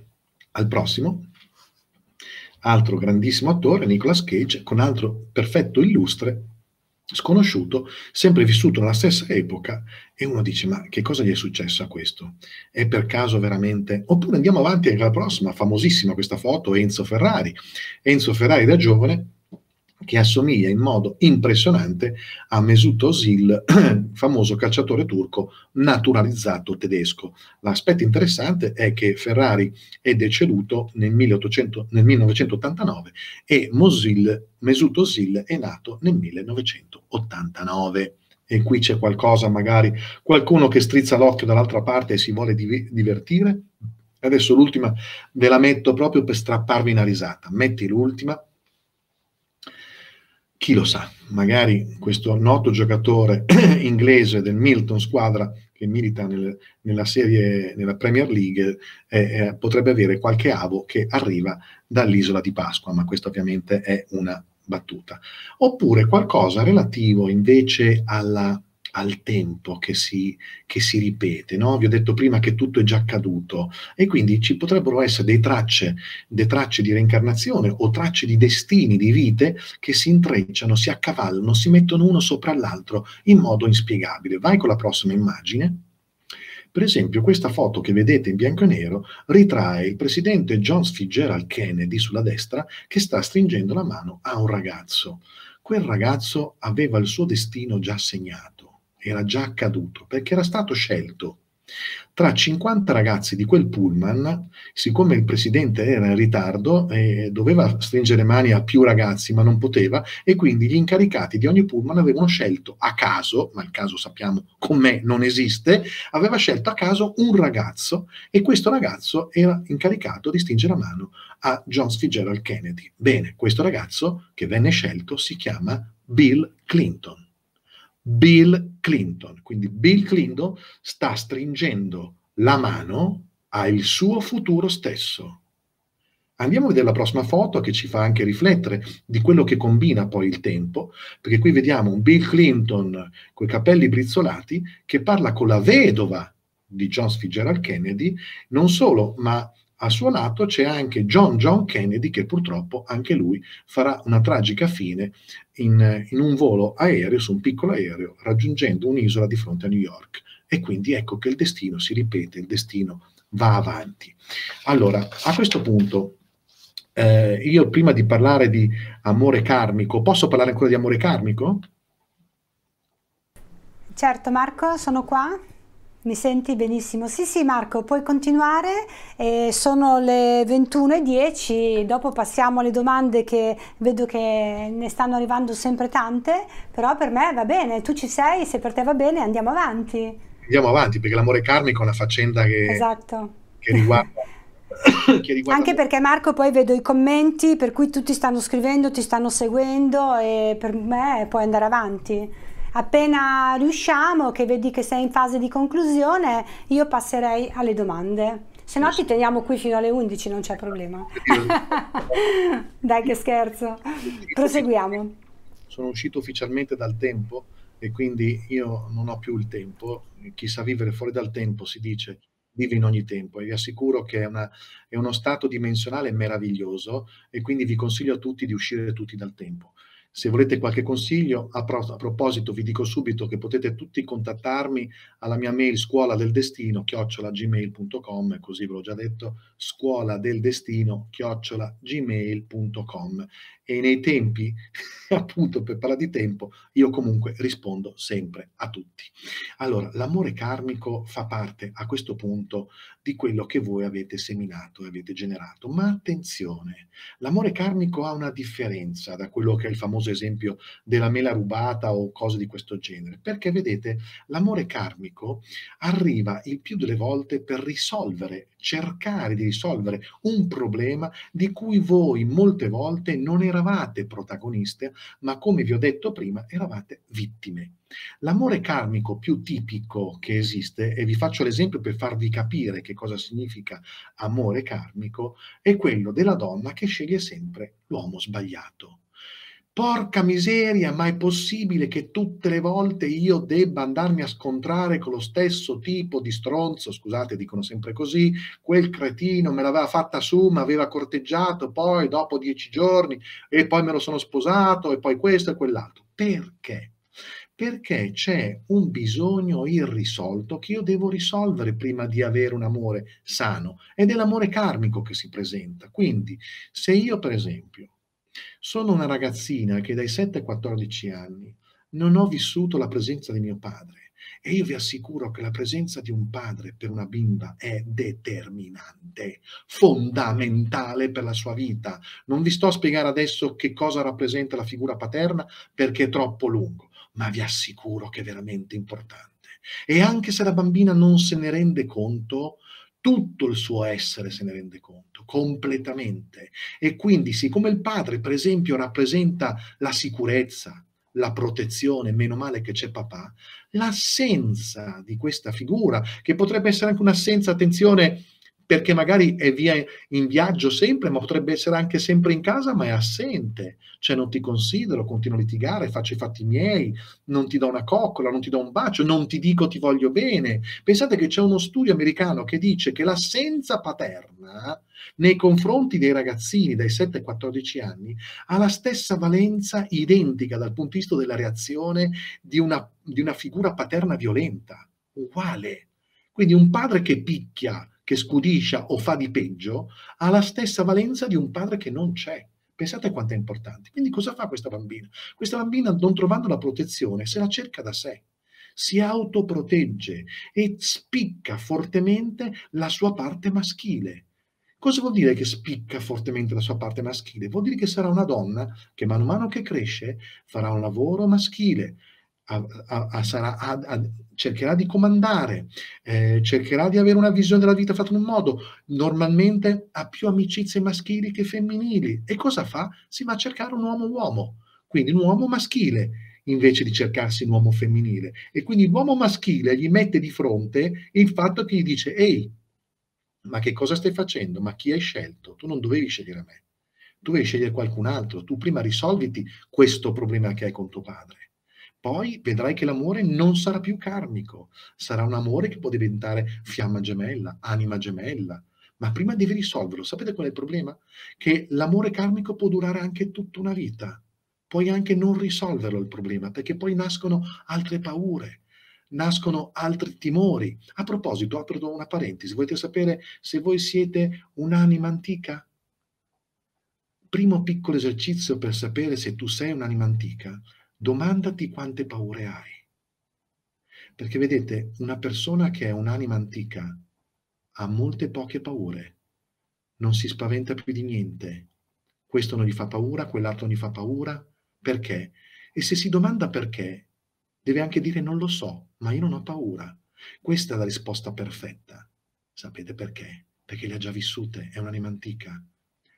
Speaker 2: al prossimo, altro grandissimo attore, Nicolas Cage, con altro perfetto illustre sconosciuto, sempre vissuto nella stessa epoca, e uno dice: Ma che cosa gli è successo a questo? È per caso veramente? Oppure andiamo avanti anche alla prossima, famosissima questa foto, Enzo Ferrari. Enzo Ferrari da giovane che assomiglia in modo impressionante a Mesut Özil, [CLEARS THROAT] famoso calciatore turco naturalizzato tedesco. L'aspetto interessante è che Ferrari è deceduto nel, 1800, nel 1989 e Mosil, Mesut Özil è nato nel 1989. E qui c'è qualcosa, magari qualcuno che strizza l'occhio dall'altra parte e si vuole div- divertire. Adesso l'ultima ve la metto proprio per strapparvi una risata. Metti l'ultima chi lo sa, magari questo noto giocatore [CLEARS THROAT] inglese del Milton, squadra che milita nel, nella serie, nella Premier League, eh, eh, potrebbe avere qualche avo che arriva dall'isola di Pasqua, ma questa ovviamente è una battuta. Oppure qualcosa relativo invece alla al tempo che si, che si ripete. No? Vi ho detto prima che tutto è già accaduto e quindi ci potrebbero essere tracce, delle tracce di reincarnazione o tracce di destini, di vite che si intrecciano, si accavallano, si mettono uno sopra l'altro in modo inspiegabile. Vai con la prossima immagine. Per esempio, questa foto che vedete in bianco e nero ritrae il presidente John Fitzgerald Kennedy sulla destra che sta stringendo la mano a un ragazzo. Quel ragazzo aveva il suo destino già segnato era già accaduto, perché era stato scelto tra 50 ragazzi di quel pullman, siccome il presidente era in ritardo, eh, doveva stringere mani a più ragazzi, ma non poteva, e quindi gli incaricati di ogni pullman avevano scelto a caso, ma il caso sappiamo con me non esiste, aveva scelto a caso un ragazzo e questo ragazzo era incaricato di stringere la mano a John Fitzgerald Kennedy. Bene, questo ragazzo che venne scelto si chiama Bill Clinton. Bill Clinton. Quindi Bill Clinton sta stringendo la mano al suo futuro stesso. Andiamo a vedere la prossima foto che ci fa anche riflettere di quello che combina poi il tempo, perché qui vediamo un Bill Clinton con i capelli brizzolati che parla con la vedova di John Fitzgerald Kennedy, non solo, ma a suo lato c'è anche John John Kennedy che purtroppo anche lui farà una tragica fine in, in un volo aereo, su un piccolo aereo, raggiungendo un'isola di fronte a New York. E quindi ecco che il destino si ripete, il destino va avanti. Allora, a questo punto, eh, io prima di parlare di amore karmico, posso parlare ancora di amore karmico?
Speaker 1: Certo Marco, sono qua. Mi senti benissimo? Sì, sì Marco, puoi continuare, eh, sono le 21.10, dopo passiamo alle domande che vedo che ne stanno arrivando sempre tante, però per me va bene, tu ci sei, se per te va bene andiamo avanti.
Speaker 2: Andiamo avanti perché l'amore karmico è una faccenda che,
Speaker 1: esatto.
Speaker 2: che riguarda... [COUGHS]
Speaker 1: che riguarda Anche perché Marco poi vedo i commenti per cui tutti stanno scrivendo, ti stanno seguendo e per me puoi andare avanti appena riusciamo, che vedi che sei in fase di conclusione, io passerei alle domande. Se no ti teniamo qui fino alle 11, non c'è problema. [LAUGHS] Dai che scherzo. Proseguiamo.
Speaker 2: Sono uscito ufficialmente dal tempo e quindi io non ho più il tempo. Chi sa vivere fuori dal tempo si dice vive in ogni tempo e vi assicuro che è, una, è uno stato dimensionale meraviglioso e quindi vi consiglio a tutti di uscire tutti dal tempo. Se volete qualche consiglio, a, pro- a, proposito vi dico subito che potete tutti contattarmi alla mia mail scuola del destino chiocciolagmail.com, così ve l'ho già detto, scuola del destino chiocciolagmail.com e nei tempi, [LAUGHS] appunto per parlare di tempo, io comunque rispondo sempre a tutti. Allora, l'amore karmico fa parte a questo punto di quello che voi avete seminato e avete generato, ma attenzione, l'amore karmico ha una differenza da quello che è il famoso esempio della mela rubata o cose di questo genere, perché vedete, l'amore karmico arriva il più delle volte per risolvere, cercare di risolvere un problema di cui voi molte volte non eravate protagoniste, ma come vi ho detto prima, eravate vittime. L'amore karmico più tipico che esiste, e vi faccio l'esempio per farvi capire che cosa significa amore karmico, è quello della donna che sceglie sempre l'uomo sbagliato. Porca miseria, ma è possibile che tutte le volte io debba andarmi a scontrare con lo stesso tipo di stronzo, scusate, dicono sempre così, quel cretino me l'aveva fatta su, mi aveva corteggiato, poi dopo dieci giorni, e poi me lo sono sposato, e poi questo e quell'altro. Perché? Perché c'è un bisogno irrisolto che io devo risolvere prima di avere un amore sano, ed è l'amore karmico che si presenta. Quindi, se io, per esempio, sono una ragazzina che dai 7 ai 14 anni non ho vissuto la presenza di mio padre e io vi assicuro che la presenza di un padre per una bimba è determinante, fondamentale per la sua vita. Non vi sto a spiegare adesso che cosa rappresenta la figura paterna perché è troppo lungo, ma vi assicuro che è veramente importante. E anche se la bambina non se ne rende conto, tutto il suo essere se ne rende conto, completamente. E quindi, siccome il padre, per esempio, rappresenta la sicurezza, la protezione, meno male che c'è papà, l'assenza di questa figura, che potrebbe essere anche un'assenza, attenzione, perché magari è via in viaggio sempre, ma potrebbe essere anche sempre in casa, ma è assente, cioè non ti considero, continuo a litigare, faccio i fatti miei, non ti do una coccola, non ti do un bacio, non ti dico ti voglio bene. Pensate che c'è uno studio americano che dice che l'assenza paterna nei confronti dei ragazzini dai 7 ai 14 anni ha la stessa valenza identica dal punto di vista della reazione di una, di una figura paterna violenta, uguale. Quindi un padre che picchia che scudiscia o fa di peggio ha la stessa valenza di un padre che non c'è. Pensate quanto è importante. Quindi cosa fa questa bambina? Questa bambina, non trovando la protezione, se la cerca da sé, si autoprotegge e spicca fortemente la sua parte maschile. Cosa vuol dire che spicca fortemente la sua parte maschile? Vuol dire che sarà una donna che man mano che cresce farà un lavoro maschile, a, a, a, sarà, cercherà di comandare, eh, cercherà di avere una visione della vita fatta in un modo, normalmente ha più amicizie maschili che femminili. E cosa fa? Si va a cercare un uomo uomo, quindi un uomo maschile invece di cercarsi un uomo femminile. E quindi l'uomo maschile gli mette di fronte il fatto che gli dice, ehi, ma che cosa stai facendo? Ma chi hai scelto? Tu non dovevi scegliere me, tu devi scegliere qualcun altro, tu prima risolviti questo problema che hai con tuo padre poi vedrai che l'amore non sarà più karmico, sarà un amore che può diventare fiamma gemella, anima gemella, ma prima devi risolverlo. Sapete qual è il problema? Che l'amore karmico può durare anche tutta una vita, puoi anche non risolverlo il problema, perché poi nascono altre paure, nascono altri timori. A proposito, apro una parentesi, volete sapere se voi siete un'anima antica? Primo piccolo esercizio per sapere se tu sei un'anima antica domandati quante paure hai. Perché vedete, una persona che è un'anima antica ha molte poche paure, non si spaventa più di niente. Questo non gli fa paura, quell'altro non gli fa paura. Perché? E se si domanda perché, deve anche dire non lo so, ma io non ho paura. Questa è la risposta perfetta. Sapete perché? Perché le ha già vissute, è un'anima antica.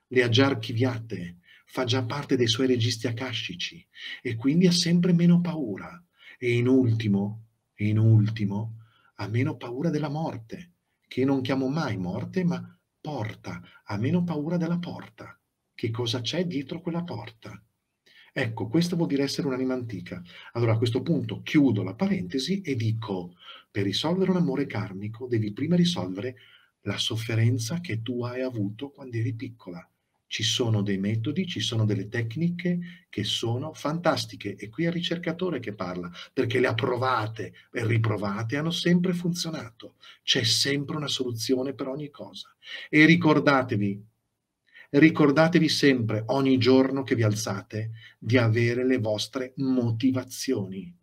Speaker 2: Le ha già archiviate, fa già parte dei suoi registri akashici e quindi ha sempre meno paura. E in ultimo, e in ultimo, ha meno paura della morte, che non chiamo mai morte, ma porta, ha meno paura della porta. Che cosa c'è dietro quella porta? Ecco, questo vuol dire essere un'anima antica. Allora a questo punto chiudo la parentesi e dico, per risolvere un amore karmico devi prima risolvere la sofferenza che tu hai avuto quando eri piccola ci sono dei metodi, ci sono delle tecniche che sono fantastiche e qui è il ricercatore che parla perché le ha provate e riprovate hanno sempre funzionato. C'è sempre una soluzione per ogni cosa. E ricordatevi, ricordatevi sempre, ogni giorno che vi alzate, di avere le vostre motivazioni.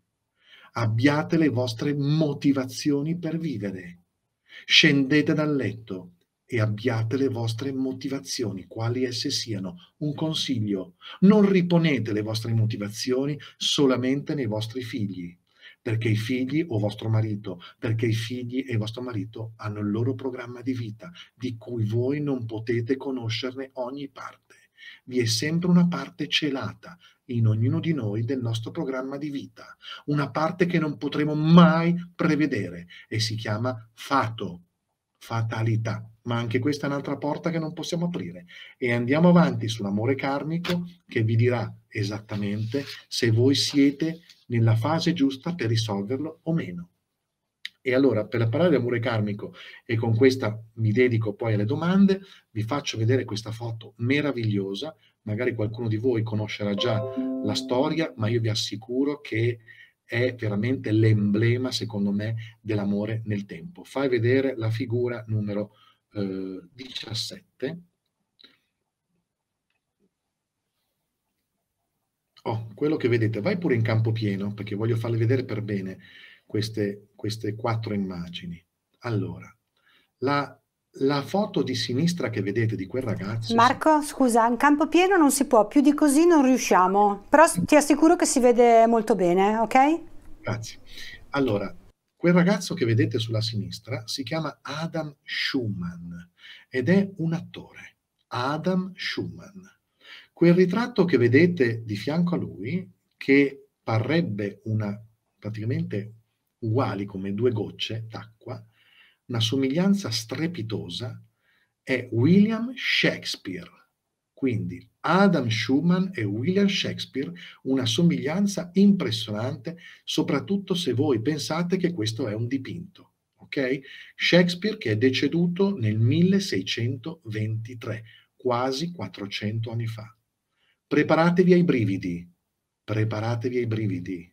Speaker 2: Abbiate le vostre motivazioni per vivere. Scendete dal letto, e abbiate le vostre motivazioni, quali esse siano. Un consiglio, non riponete le vostre motivazioni solamente nei vostri figli, perché i figli o vostro marito, perché i figli e vostro marito hanno il loro programma di vita, di cui voi non potete conoscerne ogni parte. Vi è sempre una parte celata in ognuno di noi del nostro programma di vita, una parte che non potremo mai prevedere e si chiama fato, fatalità. Ma anche questa è un'altra porta che non possiamo aprire. E andiamo avanti sull'amore karmico che vi dirà esattamente se voi siete nella fase giusta per risolverlo o meno. E allora, per parlare di amore karmico, e con questa mi dedico poi alle domande, vi faccio vedere questa foto meravigliosa. Magari qualcuno di voi conoscerà già la storia, ma io vi assicuro che è veramente l'emblema, secondo me, dell'amore nel tempo. Fai vedere la figura numero eh, 17. Oh, quello che vedete, vai pure in campo pieno, perché voglio farle vedere per bene queste, queste quattro immagini. Allora, la, la foto di sinistra che vedete di quel ragazzo...
Speaker 1: Marco, scusa, in campo pieno non si può, più di così non riusciamo, però ti assicuro che si vede molto bene, ok?
Speaker 2: Grazie. Allora, quel ragazzo che vedete sulla sinistra si chiama Adam Schumann ed è un attore, Adam Schumann. Quel ritratto che vedete di fianco a lui, che parrebbe una praticamente uguali come due gocce d'acqua, una somiglianza strepitosa, è William Shakespeare. Quindi Adam Schumann e William Shakespeare, una somiglianza impressionante, soprattutto se voi pensate che questo è un dipinto. Ok? Shakespeare che è deceduto nel 1623, quasi 400 anni fa. Preparatevi ai brividi, preparatevi ai brividi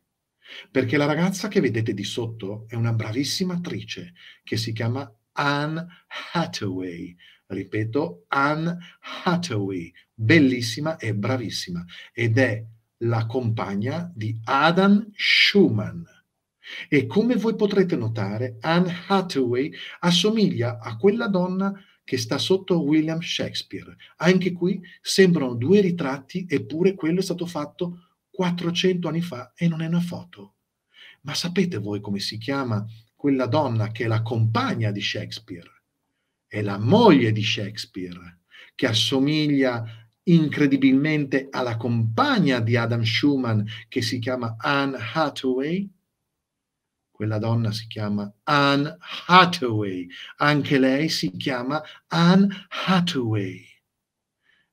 Speaker 2: perché la ragazza che vedete di sotto è una bravissima attrice che si chiama Anne Hathaway. Ripeto, Anne Hathaway, bellissima e bravissima, ed è la compagna di Adam Schumann. E come voi potrete notare, Anne Hathaway assomiglia a quella donna che sta sotto William Shakespeare. Anche qui sembrano due ritratti, eppure quello è stato fatto 400 anni fa e non è una foto. Ma sapete voi come si chiama quella donna che è la compagna di Shakespeare? È la moglie di Shakespeare, che assomiglia incredibilmente alla compagna di Adam Schumann che si chiama Anne Hathaway? Quella donna si chiama Anne Hathaway, anche lei si chiama Anne Hathaway.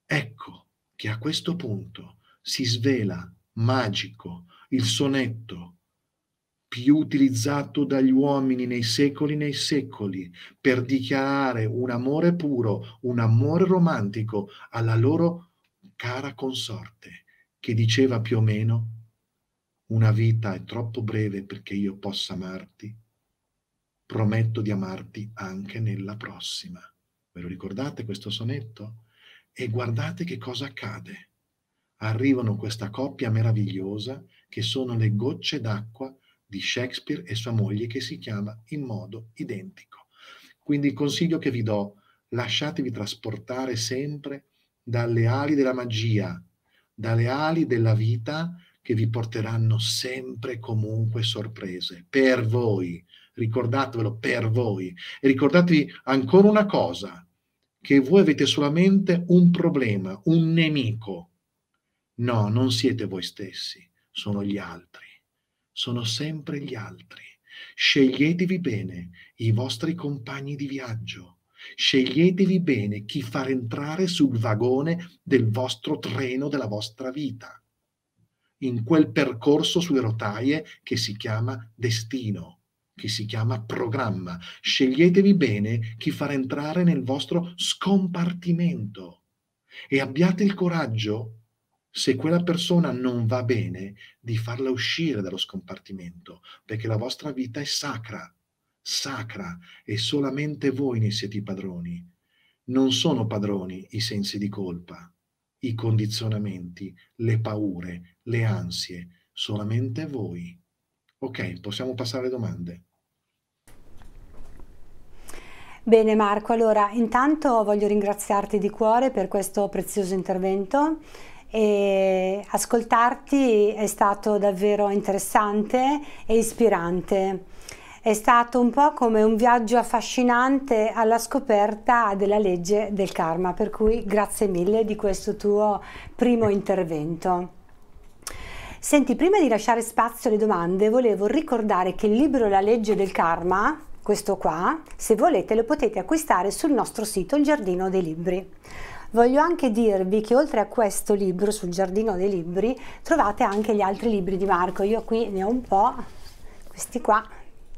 Speaker 2: Ecco che a questo punto si svela magico, il sonetto, più utilizzato dagli uomini nei secoli nei secoli per dichiarare un amore puro, un amore romantico alla loro cara consorte, che diceva più o meno una vita è troppo breve perché io possa amarti, prometto di amarti anche nella prossima. Ve lo ricordate questo sonetto? E guardate che cosa accade arrivano questa coppia meravigliosa che sono le gocce d'acqua di Shakespeare e sua moglie che si chiama in modo identico. Quindi il consiglio che vi do, lasciatevi trasportare sempre dalle ali della magia, dalle ali della vita che vi porteranno sempre comunque sorprese per voi. Ricordatevelo per voi. E ricordatevi ancora una cosa, che voi avete solamente un problema, un nemico, No, non siete voi stessi, sono gli altri. Sono sempre gli altri. Sceglietevi bene i vostri compagni di viaggio. Sceglietevi bene chi far entrare sul vagone del vostro treno della vostra vita, in quel percorso sulle rotaie che si chiama destino, che si chiama programma. Sceglietevi bene chi far entrare nel vostro scompartimento e abbiate il coraggio se quella persona non va bene, di farla uscire dallo scompartimento, perché la vostra vita è sacra, sacra, e solamente voi ne siete i padroni. Non sono padroni i sensi di colpa, i condizionamenti, le paure, le ansie, solamente voi. Ok, possiamo passare alle domande.
Speaker 1: Bene Marco, allora intanto voglio ringraziarti di cuore per questo prezioso intervento e ascoltarti è stato davvero interessante e ispirante. è stato un po' come un viaggio affascinante alla scoperta della legge del karma, per cui grazie mille di questo tuo primo intervento. Senti, prima di lasciare spazio alle domande, volevo ricordare che il libro La legge del karma, questo qua, se volete lo potete acquistare sul nostro sito Il Giardino dei Libri. Voglio anche dirvi che oltre a questo libro sul Giardino dei Libri trovate anche gli altri libri di Marco. Io qui ne ho un po', questi qua,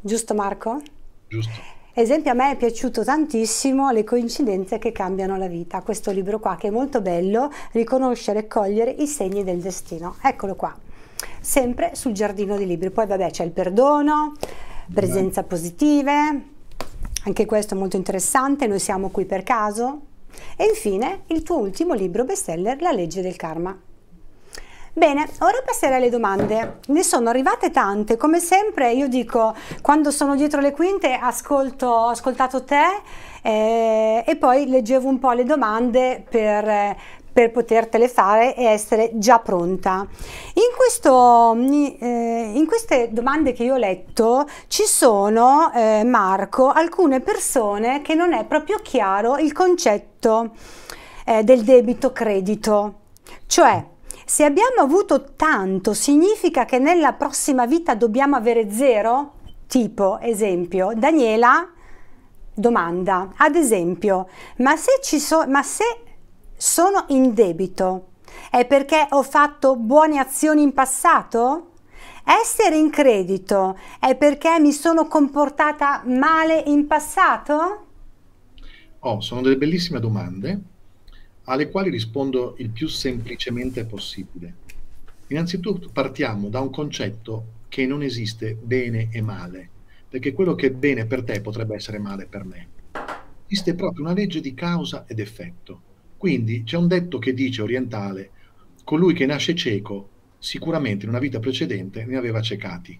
Speaker 1: giusto Marco?
Speaker 2: Giusto.
Speaker 1: Esempio a me è piaciuto tantissimo Le coincidenze che cambiano la vita, questo libro qua che è molto bello, riconoscere e cogliere i segni del destino. Eccolo qua, sempre sul giardino dei libri. Poi vabbè c'è il perdono, presenza positive, anche questo è molto interessante, noi siamo qui per caso. E infine il tuo ultimo libro bestseller, La legge del karma. Bene, ora passerei alle domande. Ne sono arrivate tante, come sempre io dico, quando sono dietro le quinte ascolto, ho ascoltato te eh, e poi leggevo un po' le domande per, per potertele fare e essere già pronta. In, questo, eh, in queste domande che io ho letto ci sono, eh, Marco, alcune persone che non è proprio chiaro il concetto eh, del debito credito. Cioè, se abbiamo avuto tanto, significa che nella prossima vita dobbiamo avere zero? Tipo, esempio, Daniela domanda, ad esempio, ma se, ci so, ma se sono in debito è perché ho fatto buone azioni in passato? Essere in credito è perché mi sono comportata male in passato?
Speaker 2: Oh, sono delle bellissime domande alle quali rispondo il più semplicemente possibile. Innanzitutto partiamo da un concetto che non esiste bene e male, perché quello che è bene per te potrebbe essere male per me. Esiste proprio una legge di causa ed effetto. Quindi c'è un detto che dice orientale, colui che nasce cieco sicuramente in una vita precedente ne aveva ciecati.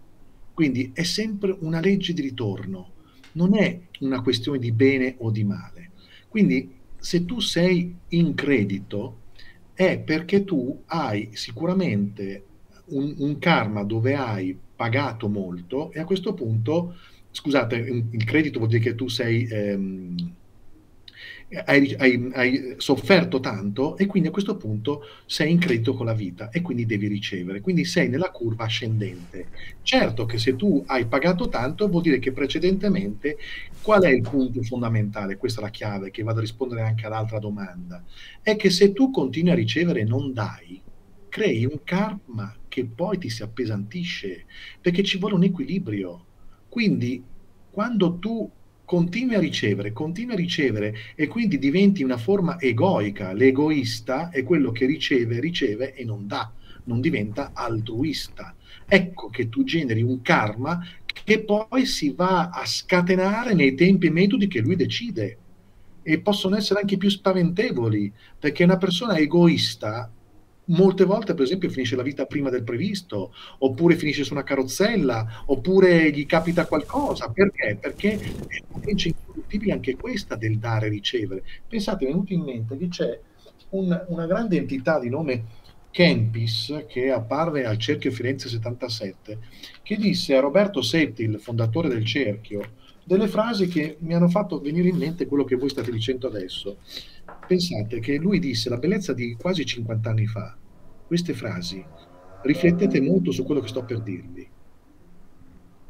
Speaker 2: Quindi è sempre una legge di ritorno, non è una questione di bene o di male. Quindi se tu sei in credito è perché tu hai sicuramente un, un, karma dove hai pagato molto e a questo punto, scusate, il credito vuol dire che tu sei... Ehm, hai, hai, hai, sofferto tanto e quindi a questo punto sei in credito con la vita e quindi devi ricevere, quindi sei nella curva ascendente. Certo che se tu hai pagato tanto vuol dire che precedentemente qual è il punto fondamentale? Questa è la chiave che vado a rispondere anche all'altra domanda, è che se tu continui a ricevere e non dai, crei un karma che poi ti si appesantisce perché ci vuole un equilibrio. Quindi quando tu continui a ricevere, continui a ricevere e quindi diventi una forma egoica. L'egoista è quello che riceve, riceve e non dà, non diventa altruista. Ecco che tu generi un karma che poi si va a scatenare nei tempi e metodi che lui decide e possono essere anche più spaventevoli perché una persona egoista molte volte, per esempio, finisce la vita prima del previsto, oppure finisce su una carrozzella, oppure gli capita qualcosa. Perché? Perché è una legge incorruttibile anche questa del dare e ricevere. Pensate, è venuto in mente che c'è un, una grande entità di nome Kempis, che apparve al Cerchio Firenze 77, che disse a Roberto Setti, il fondatore del Cerchio, delle frasi che mi hanno fatto venire in mente quello che voi state dicendo adesso. Pensate che lui disse la bellezza di quasi 50 anni fa, queste frasi, riflettete molto su quello che sto per dirvi.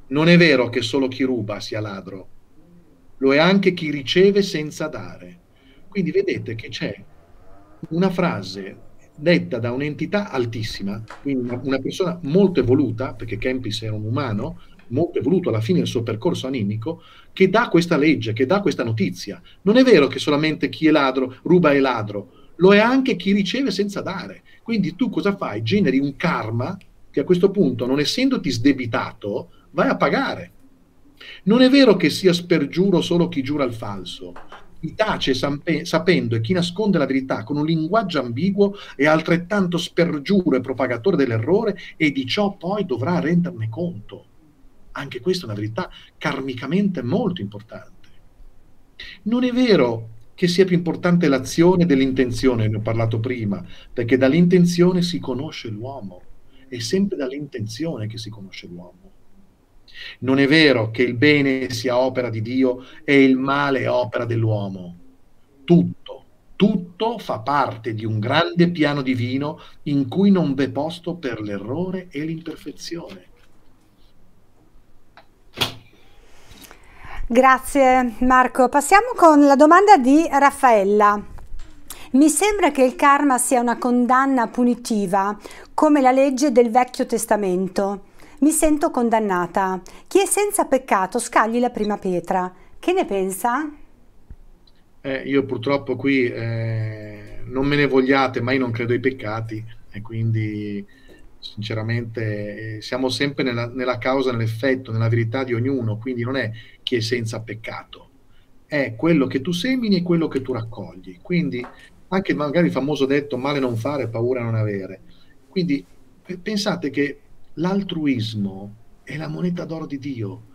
Speaker 2: Non è vero che solo chi ruba sia ladro, lo è anche chi riceve senza dare. Quindi vedete che c'è una frase detta da un'entità altissima, quindi una, persona molto evoluta, perché Kempis era un umano, molto evoluto alla fine del suo percorso animico, che dà questa legge, che dà questa notizia. Non è vero che solamente chi è ladro ruba è ladro, lo è anche chi riceve senza dare. Quindi tu cosa fai? Generi un karma che a questo punto, non essendoti sdebitato, vai a pagare. Non è vero che sia spergiuro solo chi giura il falso. Chi tace sapendo e chi nasconde la verità con un linguaggio ambiguo è altrettanto spergiuro e propagatore dell'errore e di ciò poi dovrà renderne conto. Anche questa è una verità karmicamente molto importante. Non è vero che sia più importante l'azione dell'intenzione, ne ho parlato prima, perché dall'intenzione si conosce l'uomo, è sempre dall'intenzione che si conosce l'uomo. Non è vero che il bene sia opera di Dio e il male è opera dell'uomo. Tutto, tutto fa parte di un grande piano divino in cui non v'è posto per l'errore e l'imperfezione.
Speaker 1: Grazie Marco. Passiamo con la domanda di Raffaella. Mi sembra che il karma sia una condanna punitiva, come la legge del Vecchio Testamento. Mi sento condannata. Chi è senza peccato scagli la prima pietra. Che ne pensa?
Speaker 2: Eh, io purtroppo qui eh, non me ne vogliate, ma io non credo ai peccati e quindi sinceramente eh, siamo sempre nella, nella causa, nell'effetto, nella verità di ognuno, quindi non è chi è senza peccato, è quello che tu semini e quello che tu raccogli. Quindi anche magari il famoso detto male non fare, paura non avere. Quindi pensate che l'altruismo è la moneta d'oro di Dio.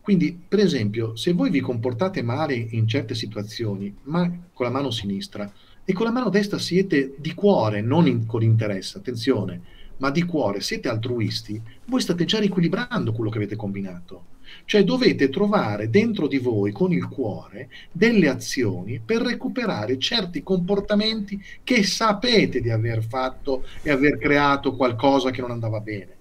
Speaker 2: Quindi, per esempio, se voi vi comportate male in certe situazioni, ma con la mano sinistra, e con la mano destra siete di cuore, non in, con interesse, attenzione, ma di cuore, siete altruisti, voi state già riequilibrando quello che avete combinato. Cioè dovete trovare dentro di voi, con il cuore, delle azioni per recuperare certi comportamenti che sapete di aver fatto e aver creato qualcosa che non andava bene,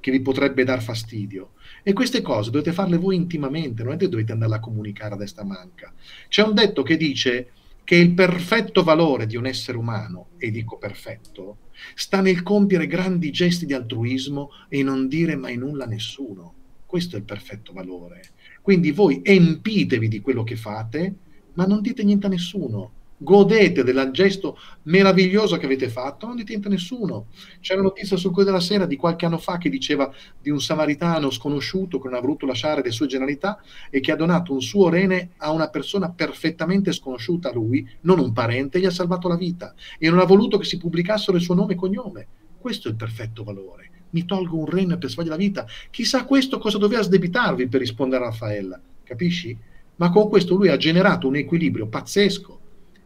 Speaker 2: che vi potrebbe dar fastidio. E queste cose dovete farle voi intimamente, non è che dovete andare a comunicare a destra manca. C'è un detto che dice che il perfetto valore di un essere umano, e dico perfetto, sta nel compiere grandi gesti di altruismo e non dire mai nulla a nessuno. Questo è il perfetto valore. Quindi voi empitevi di quello che fate, ma non dite niente a nessuno godete del gesto meraviglioso che avete fatto, non dite niente a nessuno. C'è una notizia sul Corriere della Sera di qualche anno fa che diceva di un samaritano sconosciuto che non ha voluto lasciare le sue generalità e che ha donato un suo rene a una persona perfettamente sconosciuta a lui, non un parente, gli ha salvato la vita e non ha voluto che si pubblicassero il suo nome e cognome. Questo è il perfetto valore. Mi tolgo un rene per salvare la vita. Chissà questo cosa doveva sdebitarvi per rispondere a Raffaella, capisci? Ma con questo lui ha generato un equilibrio pazzesco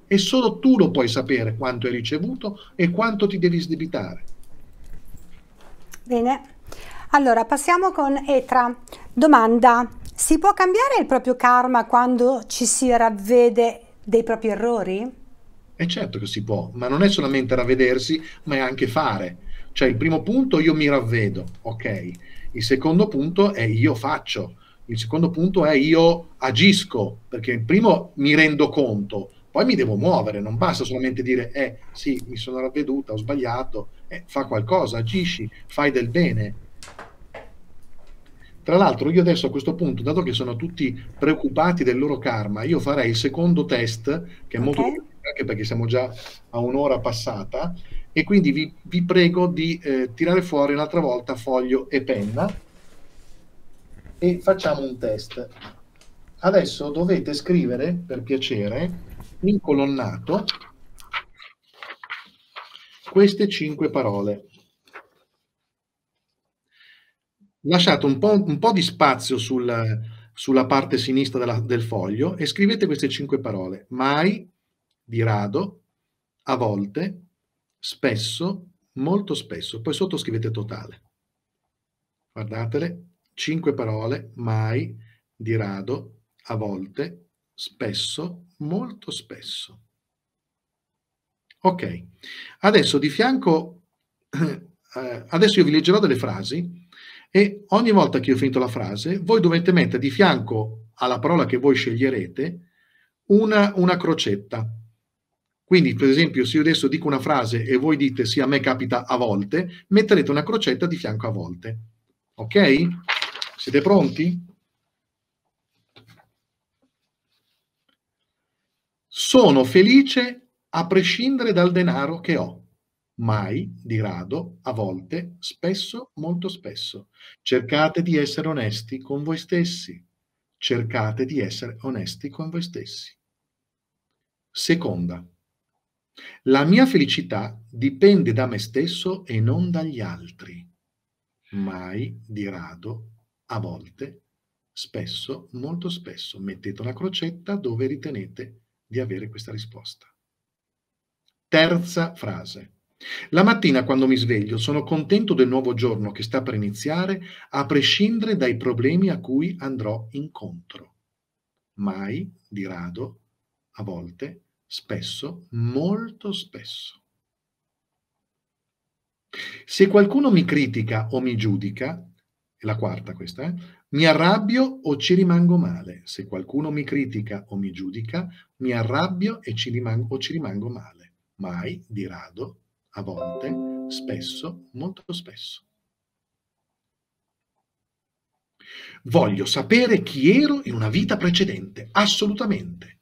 Speaker 2: e solo tu lo puoi sapere quanto hai ricevuto e quanto ti devi sdebitare.
Speaker 1: Bene, allora passiamo con Etra. Domanda, si può cambiare il proprio karma quando ci si ravvede dei propri errori?
Speaker 2: È certo che si può, ma non è solamente ravvedersi, ma è anche fare. Cioè il primo punto io mi ravvedo, ok. Il secondo punto è io faccio. Il secondo punto è io agisco, perché il primo mi rendo conto, poi mi devo muovere, non basta solamente dire, eh sì, mi sono ravveduta, ho sbagliato, eh, fa qualcosa, agisci, fai del bene. Tra l'altro io adesso a questo punto, dato che sono tutti preoccupati del loro karma, io farei il secondo test, che è molto okay. anche perché siamo già a un'ora passata, e quindi vi, vi prego di eh, tirare fuori un'altra volta foglio e penna e facciamo un test. Adesso dovete scrivere, per piacere, incolonnato queste cinque parole. Lasciate un po', un po di spazio sul, sulla parte sinistra della, del foglio e scrivete queste cinque parole. Mai, di rado, a volte, spesso, molto spesso. Poi sotto scrivete totale. Guardatele, cinque parole, mai, di rado, a volte, spesso, molto spesso. Ok, adesso di fianco, eh, adesso io vi leggerò delle frasi e ogni volta che io ho finito la frase, voi dovete mettere di fianco alla parola che voi sceglierete una, una crocetta. Quindi, per esempio, se io adesso dico una frase e voi dite sì, a me capita a volte, metterete una crocetta di fianco a volte. Ok? Siete pronti? Sono felice a prescindere dal denaro che ho. Mai, di rado, a volte, spesso, molto spesso. Cercate di essere onesti con voi stessi. Cercate di essere onesti con voi stessi. Seconda. La mia felicità dipende da me stesso e non dagli altri. Mai, di rado, a volte, spesso, molto spesso. Mettete una crocetta dove ritenete di avere questa risposta. Terza frase. La mattina quando mi sveglio sono contento del nuovo giorno che sta per iniziare, a prescindere dai problemi a cui andrò incontro. Mai, di rado, a volte, spesso, molto spesso. Se qualcuno mi critica o mi giudica, è la quarta questa, eh, mi arrabbio o ci rimango male. Se qualcuno mi critica o mi giudica, mi arrabbio e ci rimango, o ci rimango male. Mai, di rado, a volte, spesso, molto spesso. Voglio sapere chi ero in una vita precedente, assolutamente.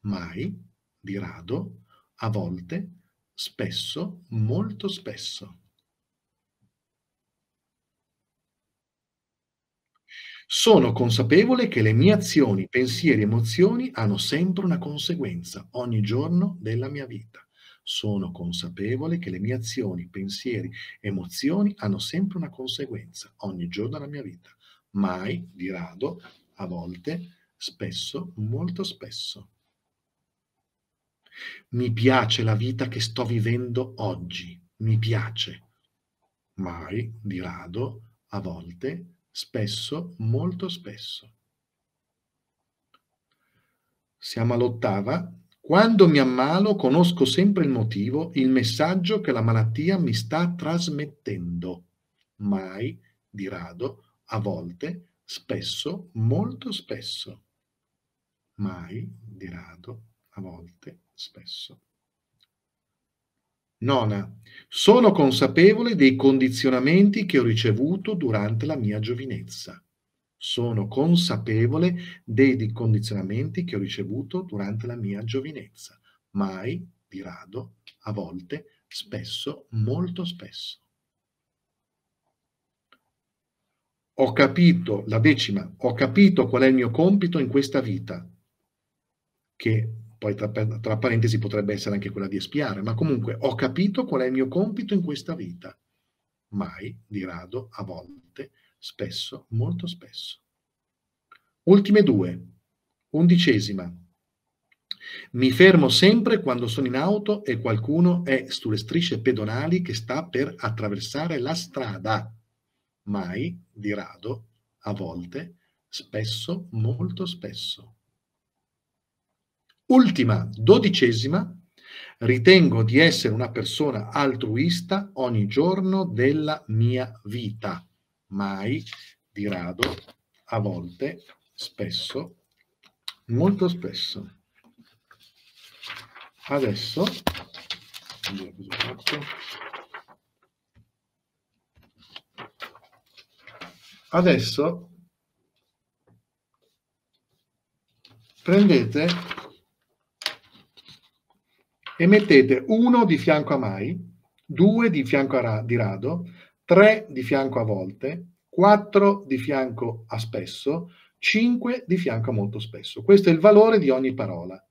Speaker 2: Mai, di rado, a volte, spesso, molto spesso. Sono consapevole che le mie azioni, pensieri, emozioni hanno sempre una conseguenza ogni giorno della mia vita. Sono consapevole che le mie azioni, pensieri, emozioni hanno sempre una conseguenza ogni giorno della mia vita, mai di rado, a volte, spesso, molto spesso. Mi piace la vita che sto vivendo oggi, mi piace, mai di rado, a volte, spesso, molto spesso. Siamo all'ottava quando mi ammalo conosco sempre il motivo, il messaggio che la malattia mi sta trasmettendo. Mai, di rado, a volte, spesso, molto spesso. Mai, di rado, a volte, spesso. Nona, sono consapevole dei condizionamenti che ho ricevuto durante la mia giovinezza sono consapevole dei condizionamenti che ho ricevuto durante la mia giovinezza, mai, di rado, a volte, spesso, molto spesso. Ho capito, la decima, ho capito qual è il mio compito in questa vita, che poi tra, tra parentesi potrebbe essere anche quella di espiare, ma comunque ho capito qual è il mio compito in questa vita, mai, di rado, a volte, spesso, molto spesso. Ultime due. Undicesima. Mi fermo sempre quando sono in auto e qualcuno è sulle strisce pedonali che sta per attraversare la strada. Mai, di rado, a volte, spesso, molto spesso. Ultima, dodicesima, ritengo di essere una persona altruista ogni giorno della mia vita mai, di rado, a volte, spesso, molto spesso. Adesso, adesso prendete e mettete uno di fianco a mai, due di fianco a ra- di rado, 3 di fianco a volte, 4 di fianco a spesso, 5 di fianco a molto spesso. Questo è il valore di ogni parola.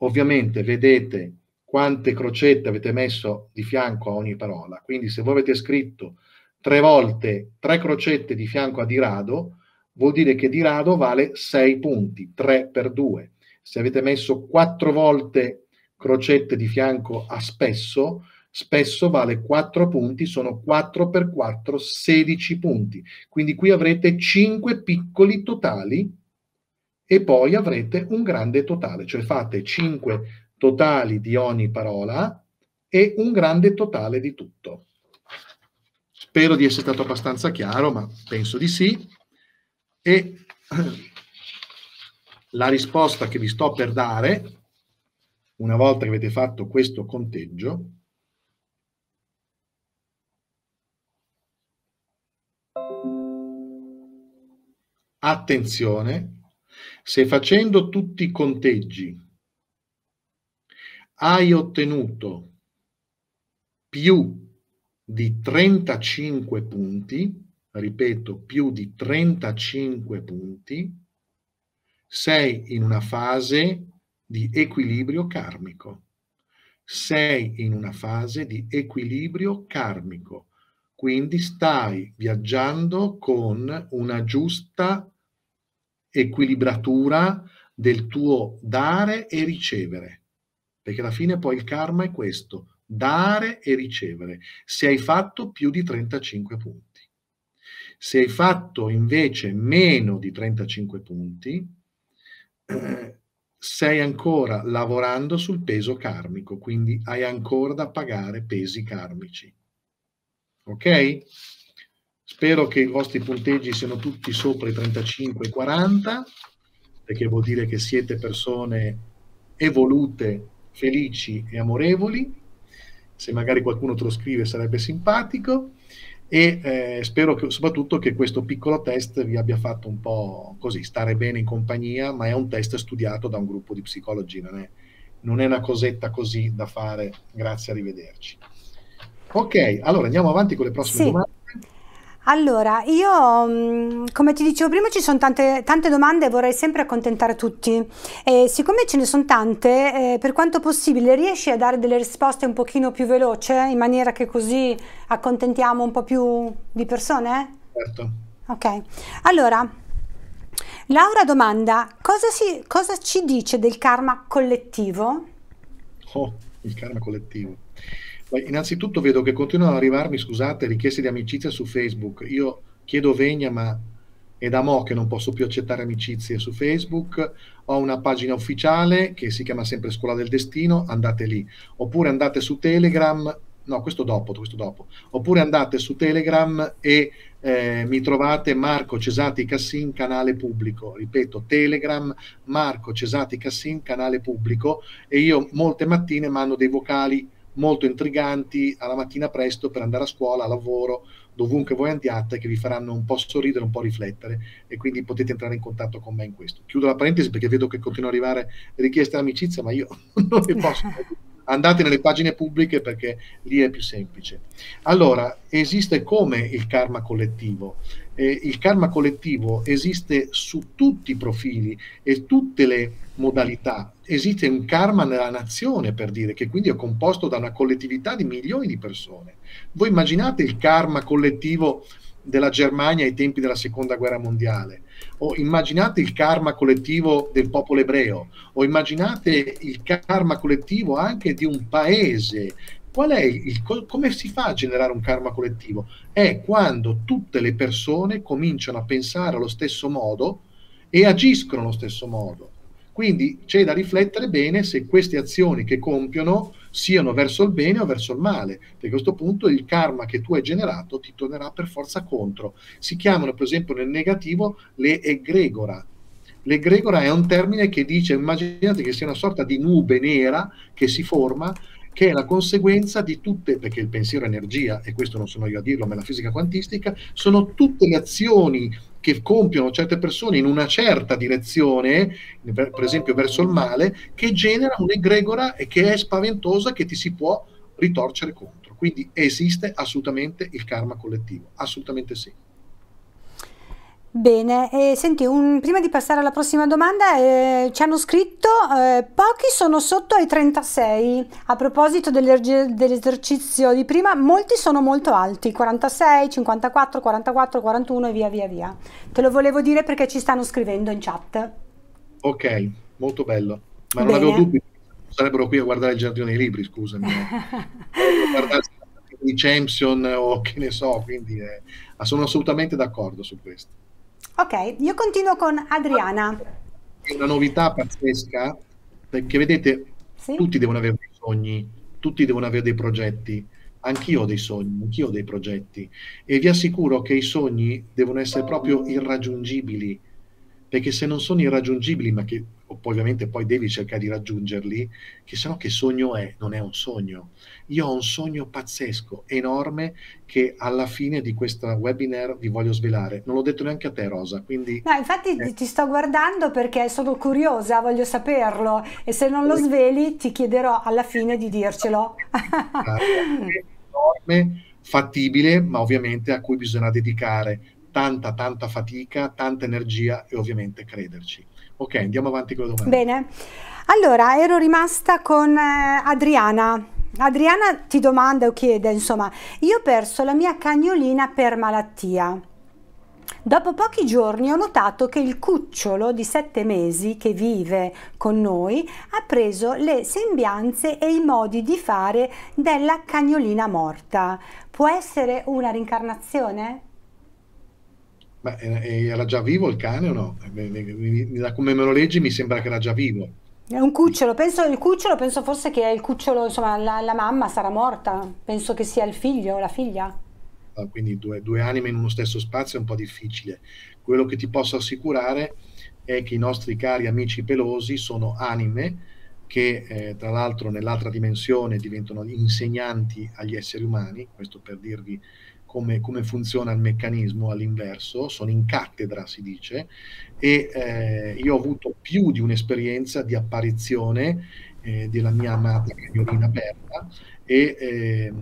Speaker 2: Ovviamente vedete quante crocette avete messo di fianco a ogni parola. Quindi se voi avete scritto tre volte tre crocette di fianco a di rado, vuol dire che di rado vale 6 punti, 3 per 2. Se avete messo quattro volte crocette di fianco a spesso, spesso vale 4 punti, sono 4 per 4, 16 punti. Quindi qui avrete 5 piccoli totali e poi avrete un grande totale, cioè fate 5 totali di ogni parola e un grande totale di tutto. Spero di essere stato abbastanza chiaro, ma penso di sì. E [CLEARS THROAT] la risposta che vi sto per dare, una volta che avete fatto questo conteggio, Attenzione, se facendo tutti i conteggi hai ottenuto più di 35 punti, ripeto, più di 35 punti, sei in una fase di equilibrio karmico. Sei in una fase di equilibrio karmico quindi stai viaggiando con una giusta equilibratura del tuo dare e ricevere, perché alla fine poi il karma è questo, dare e ricevere, se hai fatto più di 35 punti. Se hai fatto invece meno di 35 punti, eh, sei ancora lavorando sul peso karmico, quindi hai ancora da pagare pesi karmici. Ok? Spero che i vostri punteggi siano tutti sopra i 35 40, perché vuol dire che siete persone evolute, felici e amorevoli. Se magari qualcuno te lo scrive sarebbe simpatico e eh, spero che, soprattutto che questo piccolo test vi abbia fatto un po' così, stare bene in compagnia, ma è un test studiato da un gruppo di psicologi, non è, non è una cosetta così da fare, grazie, arrivederci. Ok, allora andiamo avanti con le prossime sì. domande.
Speaker 1: Allora, io come ti dicevo prima ci sono tante, tante domande e vorrei sempre accontentare tutti e siccome ce ne sono tante, eh, per quanto possibile riesci a dare delle risposte un pochino più veloce in maniera che così accontentiamo un po' più di persone?
Speaker 2: Certo.
Speaker 1: Ok, allora Laura domanda cosa, si, cosa ci dice del karma collettivo?
Speaker 2: Oh, il karma collettivo. Innanzitutto vedo che continuano ad arrivarmi, scusate, richieste di amicizia su Facebook. Io chiedo vegna, ma è da mo' che non posso più accettare amicizie su Facebook. Ho una pagina ufficiale che si chiama sempre Scuola del Destino, andate lì. Oppure andate su Telegram, no, questo dopo, questo dopo. Oppure andate su Telegram e eh, mi trovate Marco Cesati Cassin, canale pubblico. Ripeto, Telegram, Marco Cesati Cassin, canale pubblico. E io molte mattine mando dei vocali molto intriganti alla mattina presto per andare a scuola, a lavoro, dovunque voi andiate, che vi faranno un po' sorridere, un po' riflettere e quindi potete entrare in contatto con me in questo. Chiudo la parentesi perché vedo che continuano ad arrivare richieste di amicizia, ma io [LAUGHS] non le posso. Andate nelle pagine pubbliche perché lì è più semplice. Allora, esiste come il karma collettivo? Eh, il karma collettivo esiste su tutti i profili e tutte le modalità. Esiste un karma nella nazione, per dire, che quindi è composto da una collettività di milioni di persone. Voi immaginate il karma collettivo della Germania ai tempi della seconda guerra mondiale, o immaginate il karma collettivo del popolo ebreo, o immaginate il karma collettivo anche di un paese. Qual è il, come si fa a generare un karma collettivo? È quando tutte le persone cominciano a pensare allo stesso modo e agiscono allo stesso modo. Quindi c'è da riflettere bene se queste azioni che compiono siano verso il bene o verso il male, perché a questo punto il karma che tu hai generato ti tornerà per forza contro. Si chiamano per esempio nel negativo le egregora. L'egregora è un termine che dice, immaginate che sia una sorta di nube nera che si forma che è la conseguenza di tutte, perché il pensiero è energia, e questo non sono io a dirlo, ma è la fisica quantistica, sono tutte le azioni che compiono certe persone in una certa direzione, per esempio verso il male, che genera un'egregora e che è spaventosa, che ti si può ritorcere contro. Quindi esiste assolutamente il karma collettivo, assolutamente sì.
Speaker 1: Bene, e senti, un, prima di passare alla prossima domanda, eh, ci hanno scritto, eh, pochi sono sotto ai 36, a proposito dell'esercizio di prima, molti sono molto alti, 46, 54, 44, 41 e via via via. Te lo volevo dire perché ci stanno scrivendo in chat.
Speaker 2: Ok, molto bello, ma non Bene. avevo dubbi, sarebbero qui a guardare il giardino dei libri, scusami. [LAUGHS] guardare i Champion o che ne so, quindi eh, sono assolutamente d'accordo su questo.
Speaker 1: Ok, io continuo con Adriana.
Speaker 2: È una novità pazzesca, perché vedete, sì? tutti devono avere dei sogni, tutti devono avere dei progetti. Anch'io ho dei sogni, anch'io ho dei progetti e vi assicuro che i sogni devono essere proprio irraggiungibili, perché se non sono irraggiungibili, ma che ovviamente poi devi cercare di raggiungerli, che sennò che sogno è? Non è un sogno. Io ho un sogno pazzesco, enorme, che alla fine di questa webinar vi voglio svelare. Non l'ho detto neanche a te, Rosa, quindi...
Speaker 1: No, infatti eh. ti sto guardando perché sono curiosa, voglio saperlo e se non lo sveli ti chiederò alla fine di dircelo.
Speaker 2: enorme, fattibile, ma ovviamente a cui bisogna dedicare tanta, tanta fatica, tanta energia e ovviamente crederci. Ok, andiamo avanti con la domanda.
Speaker 1: Bene, allora ero rimasta con eh, Adriana. Adriana ti domanda o chiede, insomma, io ho perso la mia cagnolina per malattia. Dopo pochi giorni ho notato che il cucciolo di sette mesi che vive con noi ha preso le sembianze e i modi di fare della cagnolina morta. Può essere una rincarnazione?
Speaker 2: Ma era già vivo il cane o no? Da come me lo leggi mi sembra che era già vivo.
Speaker 1: È un cucciolo, penso il cucciolo, penso forse che è il cucciolo, insomma, la, la mamma sarà morta, penso che sia il figlio o la figlia.
Speaker 2: Ah, quindi due, due anime in uno stesso spazio è un po' difficile. Quello che ti posso assicurare è che i nostri cari amici pelosi sono anime che eh, tra l'altro nell'altra dimensione diventano insegnanti agli esseri umani, questo per dirvi come, come funziona il meccanismo all'inverso, sono in cattedra si dice, e eh, io ho avuto più di un'esperienza di apparizione eh, della mia amata cagnolina Berta e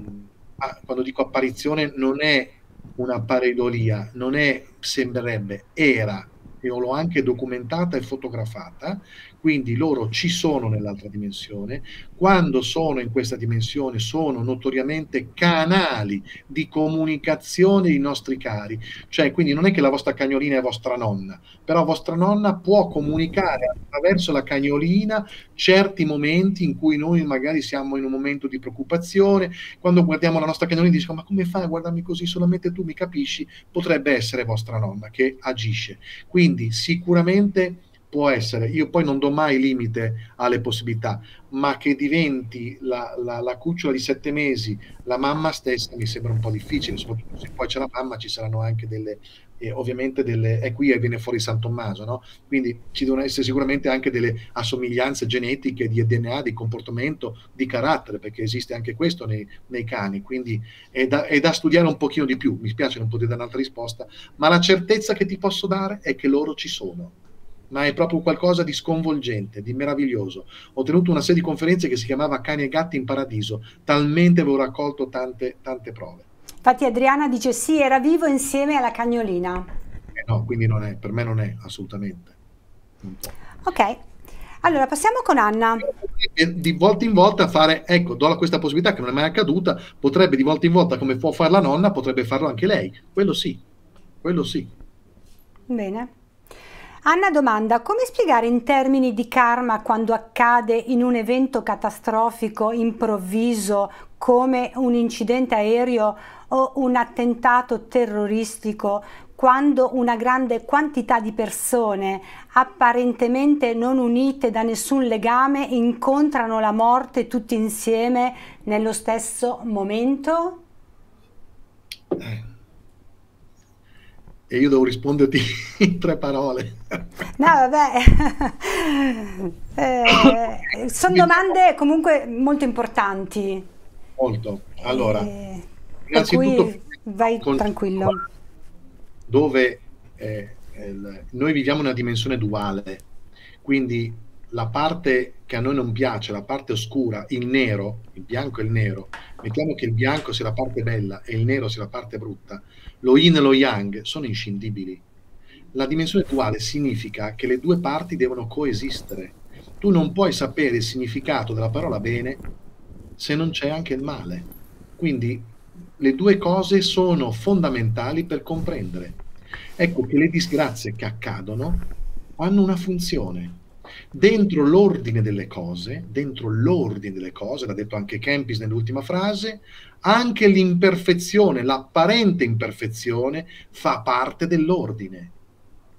Speaker 2: ah, quando dico apparizione non è una pareidolia, non è, sembrerebbe, era, io l'ho anche documentata e fotografata, quindi loro ci sono nell'altra dimensione, quando sono in questa dimensione sono notoriamente canali di comunicazione dei nostri cari, cioè quindi non è che la vostra cagnolina è vostra nonna, però vostra nonna può comunicare attraverso la cagnolina certi momenti in cui noi magari siamo in un momento di preoccupazione, quando guardiamo la nostra cagnolina diciamo ma come fai a guardarmi così, solamente tu mi capisci, potrebbe essere vostra nonna che agisce. Quindi sicuramente può essere, io poi non do mai limite alle possibilità, ma che diventi la, la, la, cucciola di sette mesi la mamma stessa mi sembra un po' difficile, soprattutto se poi c'è la mamma ci saranno anche delle, eh, ovviamente delle, e qui viene fuori San Tommaso, no? quindi ci devono essere sicuramente anche delle assomiglianze genetiche di DNA, di comportamento, di carattere, perché esiste anche questo nei, nei cani, quindi è da, è da, studiare un pochino di più, mi spiace non poter dare un'altra risposta, ma la certezza che ti posso dare è che loro ci sono ma è proprio qualcosa di sconvolgente, di meraviglioso. Ho tenuto una serie di conferenze che si chiamava Cani e gatti in paradiso, talmente avevo raccolto tante, tante prove.
Speaker 1: Infatti Adriana dice sì, era vivo insieme alla cagnolina.
Speaker 2: Eh no, quindi non è, per me non è assolutamente.
Speaker 1: Ok, allora passiamo con Anna.
Speaker 2: Di volta in volta fare, ecco, do questa possibilità che non è mai accaduta, potrebbe di volta in volta, come può fare la nonna, potrebbe farlo anche lei. Quello sì, quello sì.
Speaker 1: Bene. Anna domanda, come spiegare in termini di karma quando accade in un evento catastrofico improvviso come un incidente aereo o un attentato terroristico quando una grande quantità di persone apparentemente non unite da nessun legame incontrano la morte tutti insieme nello stesso momento?
Speaker 2: Eh e io devo risponderti [LAUGHS] in tre parole.
Speaker 1: No, vabbè, [COUGHS] eh, sono domande comunque molto importanti.
Speaker 2: Molto. Allora,
Speaker 1: eh, innanzitutto, vai tranquillo.
Speaker 2: Dove eh, noi viviamo una dimensione duale, quindi la parte che a noi non piace, la parte oscura, il nero, il bianco e il nero, mettiamo che il bianco sia la parte bella e il nero sia la parte brutta, lo yin e lo yang sono inscindibili. La dimensione duale significa che le due parti devono coesistere. Tu non puoi sapere il significato della parola bene se non c'è anche il male. Quindi le due cose sono fondamentali per comprendere. Ecco che le disgrazie che accadono hanno una funzione dentro l'ordine delle cose, dentro l'ordine delle cose, l'ha detto anche Kempis nell'ultima frase, anche l'imperfezione, l'apparente imperfezione fa parte dell'ordine.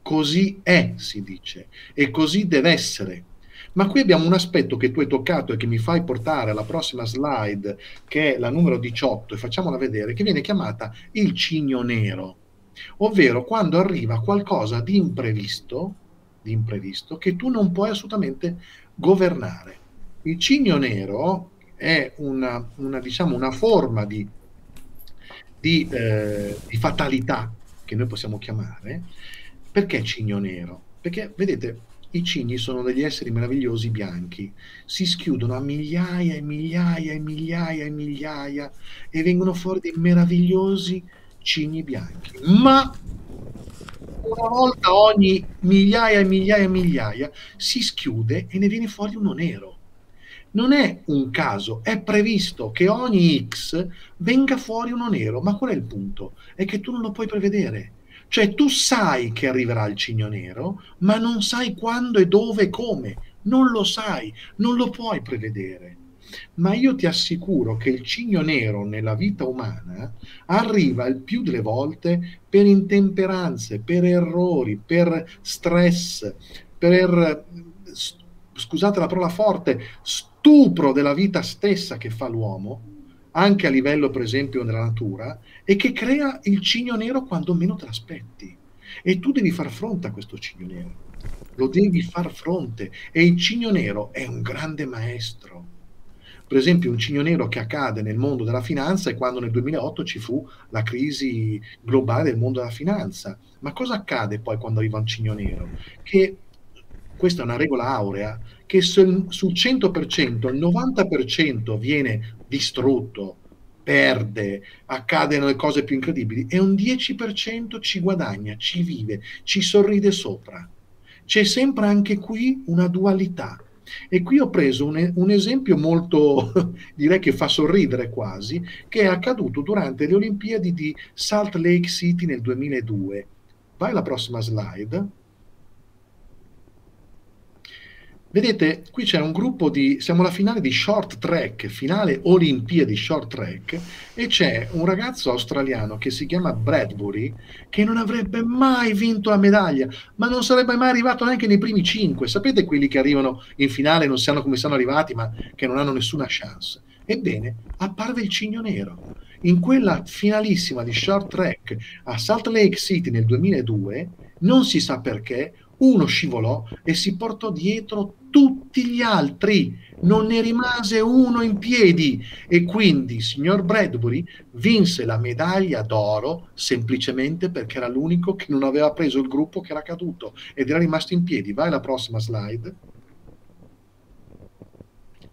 Speaker 2: Così è, si dice, e così deve essere. Ma qui abbiamo un aspetto che tu hai toccato e che mi fai portare alla prossima slide, che è la numero 18, e facciamola vedere, che viene chiamata il cigno nero, ovvero quando arriva qualcosa di imprevisto, di imprevisto che tu non puoi assolutamente governare. Il cigno nero è una, una, diciamo, una forma di, di, eh, di fatalità che noi possiamo chiamare. Perché cigno nero? Perché vedete, i cigni sono degli esseri meravigliosi bianchi, si schiudono a migliaia e migliaia e migliaia e migliaia e vengono fuori dei meravigliosi cigni bianchi. Ma una volta ogni migliaia e migliaia e migliaia si schiude e ne viene fuori uno nero. Non è un caso, è previsto che ogni X venga fuori uno nero, ma qual è il punto? È che tu non lo puoi prevedere. Cioè tu sai che arriverà il cigno nero, ma non sai quando e dove e come. Non lo sai, non lo puoi prevedere. Ma io ti assicuro che il cigno nero nella vita umana arriva il più delle volte per intemperanze, per errori, per stress, per, scusate la parola forte, stupro della vita stessa che fa l'uomo anche a livello per esempio della natura, e che crea il cigno nero quando meno te l'aspetti. E tu devi far fronte a questo cigno nero, lo devi far fronte e il cigno nero è un grande maestro. Per esempio un cigno nero che accade nel mondo della finanza è quando nel 2008 ci fu la crisi globale del mondo della finanza. Ma cosa accade poi quando arriva un cigno nero? Che questa è una regola aurea, che sul, sul 100% il 90% viene distrutto, perde, accadono le cose più incredibili e un 10% ci guadagna, ci vive, ci sorride sopra. C'è sempre anche qui una dualità. E qui ho preso un, un, esempio molto, [LAUGHS] direi che fa sorridere quasi, che è accaduto durante le Olimpiadi di Salt Lake City nel 2002. Vai alla prossima slide. Vedete, qui c'è un gruppo di, siamo alla finale di short track, finale Olimpiadi short track, e c'è un ragazzo australiano che si chiama Bradbury, che non avrebbe mai vinto la medaglia, ma non sarebbe mai arrivato neanche nei primi cinque. Sapete quelli che arrivano in finale non sanno come sono arrivati, ma che non hanno nessuna chance? Ebbene, apparve il cigno nero. In quella finalissima di short track a Salt Lake City nel 2002, non si sa perché, uno scivolò e si portò dietro tutti gli altri, non ne rimase uno in piedi e quindi signor Bradbury vinse la medaglia d'oro semplicemente perché era l'unico che non aveva preso il gruppo che era caduto ed era rimasto in piedi. Vai alla prossima slide.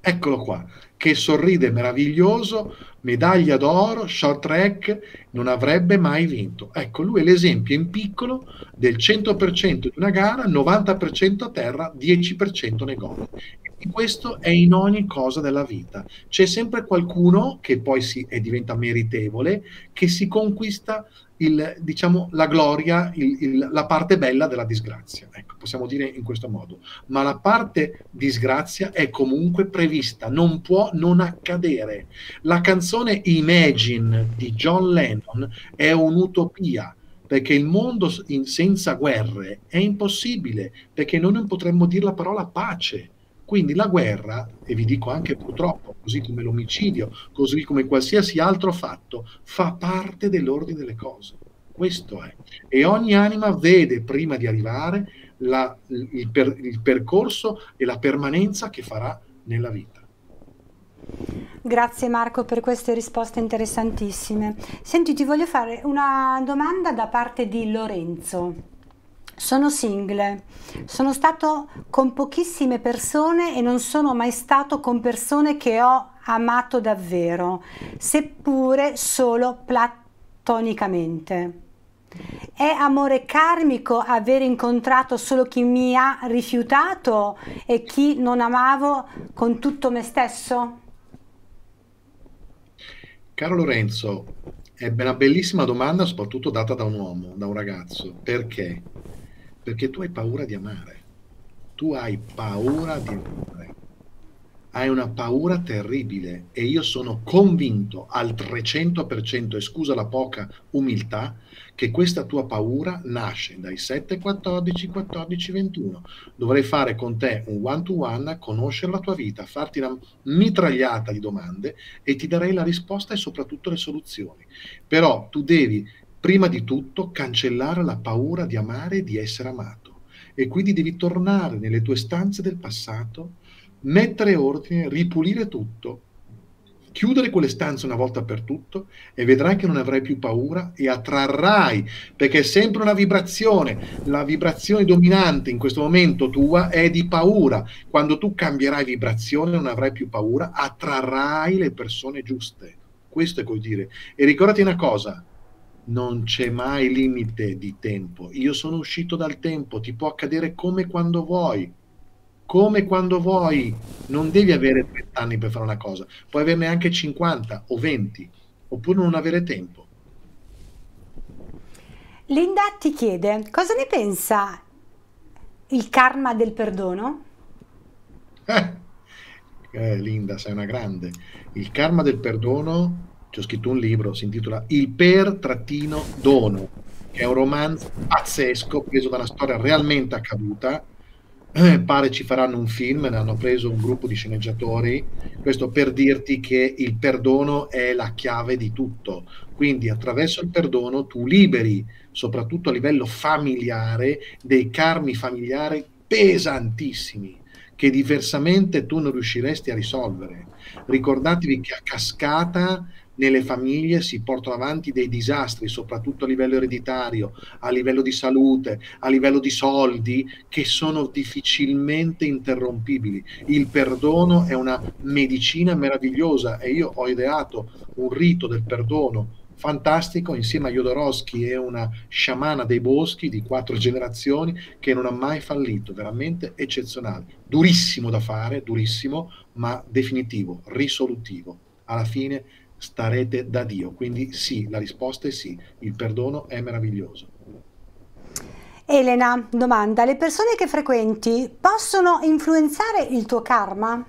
Speaker 2: Eccolo qua, che sorride meraviglioso, medaglia d'oro, short track, non avrebbe mai vinto. Ecco, lui è l'esempio in piccolo del 100% di una gara, 90% a terra, 10% nei gol. Questo è in ogni cosa della vita. C'è sempre qualcuno che poi si, diventa meritevole, che si conquista il, diciamo, la gloria, il, il, la parte bella della disgrazia. Ecco, possiamo dire in questo modo. Ma la parte disgrazia è comunque prevista, non può non accadere. La canzone Imagine di John Lennon è un'utopia perché il mondo in, senza guerre è impossibile, perché noi non potremmo dire la parola pace. Quindi la guerra, e vi dico anche purtroppo, così come l'omicidio, così come qualsiasi altro fatto, fa parte dell'ordine delle cose. Questo è. E ogni anima vede prima di arrivare la, il, per, il percorso e la permanenza che farà nella vita.
Speaker 1: Grazie Marco per queste risposte interessantissime. Senti, ti voglio fare una domanda da parte di Lorenzo. Sono single, sono stato con pochissime persone e non sono mai stato con persone che ho amato davvero, seppure solo platonicamente. È amore karmico aver incontrato solo chi mi ha rifiutato e chi non amavo con tutto me stesso?
Speaker 2: Caro Lorenzo, è una bellissima domanda, soprattutto data da un uomo, da un ragazzo. Perché? Perché tu hai paura di amare. Tu hai paura di amare. Hai una paura terribile e io sono convinto al 300% e scusa la poca umiltà che questa tua paura nasce dai 7, 14, 14, 21. Dovrei fare con te un one to one, conoscere la tua vita, farti una mitragliata di domande e ti darei la risposta e soprattutto le soluzioni. Però tu devi prima di tutto cancellare la paura di amare e di essere amato e quindi devi tornare nelle tue stanze del passato, mettere ordine, ripulire tutto, chiudere quelle stanze una volta per tutto e vedrai che non avrai più paura e attrarrai, perché è sempre una vibrazione, la vibrazione dominante in questo momento tua è di paura. Quando tu cambierai vibrazione non avrai più paura, attrarrai le persone giuste. Questo è col dire. E ricordati una cosa, non c'è mai limite di tempo. Io sono uscito dal tempo, ti può accadere come quando vuoi, come quando vuoi. Non devi avere 30 anni per fare una cosa, puoi averne anche 50 o 20, oppure non avere tempo.
Speaker 1: Linda ti chiede cosa ne pensa il karma del perdono?
Speaker 2: Eh, eh, Linda, sei una grande. Il karma del perdono, ci ho scritto un libro, si intitola Il per-dono, che è un romanzo pazzesco, preso da una storia realmente accaduta. Eh, pare ci faranno un film, ne hanno preso un gruppo di sceneggiatori, questo per dirti che il perdono è la chiave di tutto. Quindi attraverso il perdono tu liberi, soprattutto a livello familiare, dei karmi familiari pesantissimi che diversamente tu non riusciresti a risolvere. Ricordatevi che a cascata nelle famiglie si portano avanti dei disastri, soprattutto a livello ereditario, a livello di salute, a livello di soldi, che sono difficilmente interrompibili. Il perdono è una medicina meravigliosa e io ho ideato un rito del perdono fantastico insieme a Jodorowsky e una sciamana dei boschi di quattro generazioni che non ha mai fallito, veramente eccezionale. Durissimo da fare, durissimo, ma definitivo, risolutivo. Alla fine starete da Dio. Quindi sì, la risposta è sì, il perdono è meraviglioso.
Speaker 1: Elena, domanda, le persone che frequenti possono influenzare il tuo karma?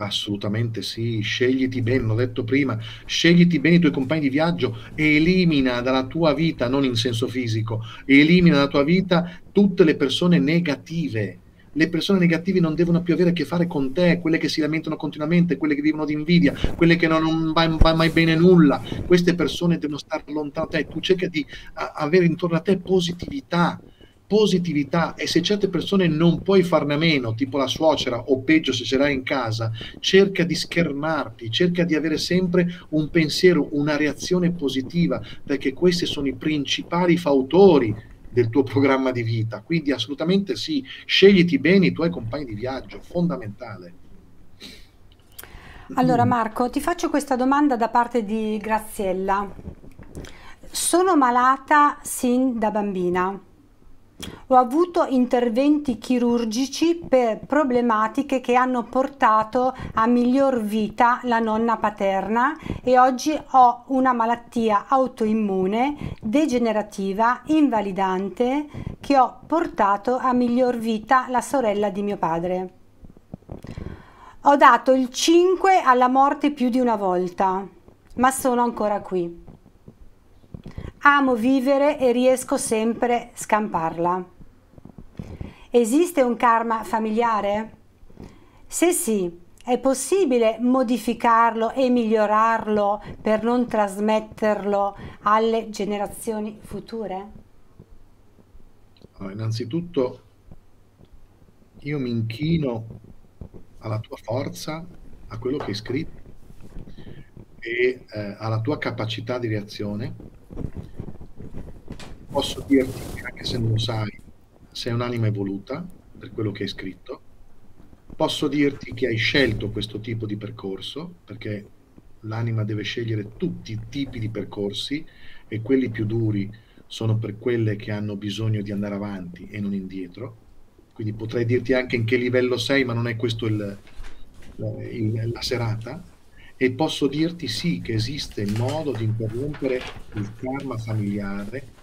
Speaker 2: Assolutamente sì, scegliti bene, l'ho detto prima, scegliti bene i tuoi compagni di viaggio e elimina dalla tua vita, non in senso fisico, elimina dalla tua vita tutte le persone negative. Le persone negative non devono più avere a che fare con te, quelle che si lamentano continuamente, quelle che vivono di invidia, quelle che non va, va mai bene nulla. Queste persone devono stare lontano da te. Tu cerca di a, avere intorno a te positività, positività e se certe persone non puoi farne a meno, tipo la suocera o peggio se ce l'hai in casa, cerca di schermarti, cerca di avere sempre un pensiero, una reazione positiva, perché questi sono i principali fautori del tuo programma di vita. Quindi assolutamente sì, scegliti bene i tuoi compagni di viaggio, fondamentale.
Speaker 1: Allora Marco, ti faccio questa domanda da parte di Graziella. Sono malata sin da bambina ho avuto interventi chirurgici per problematiche che hanno portato a miglior vita la nonna paterna e oggi ho una malattia autoimmune degenerativa invalidante che ho portato a miglior vita la sorella di mio padre. Ho dato il 5 alla morte più di una volta, ma sono ancora qui. Amo vivere e riesco sempre a scamparla. Esiste un karma familiare? Se sì, è possibile modificarlo e migliorarlo per non trasmetterlo alle generazioni future?
Speaker 2: Allora, innanzitutto io mi inchino alla tua forza, a quello che hai scritto e eh, alla tua capacità di reazione posso dirti che anche se non lo sai, sei un'anima evoluta per quello che hai scritto. Posso dirti che hai scelto questo tipo di percorso perché l'anima deve scegliere tutti i tipi di percorsi e quelli più duri sono per quelle che hanno bisogno di andare avanti e non indietro. Quindi potrei dirti anche in che livello sei, ma non è questo il, il, la serata e posso dirti sì che esiste il modo di interrompere il karma familiare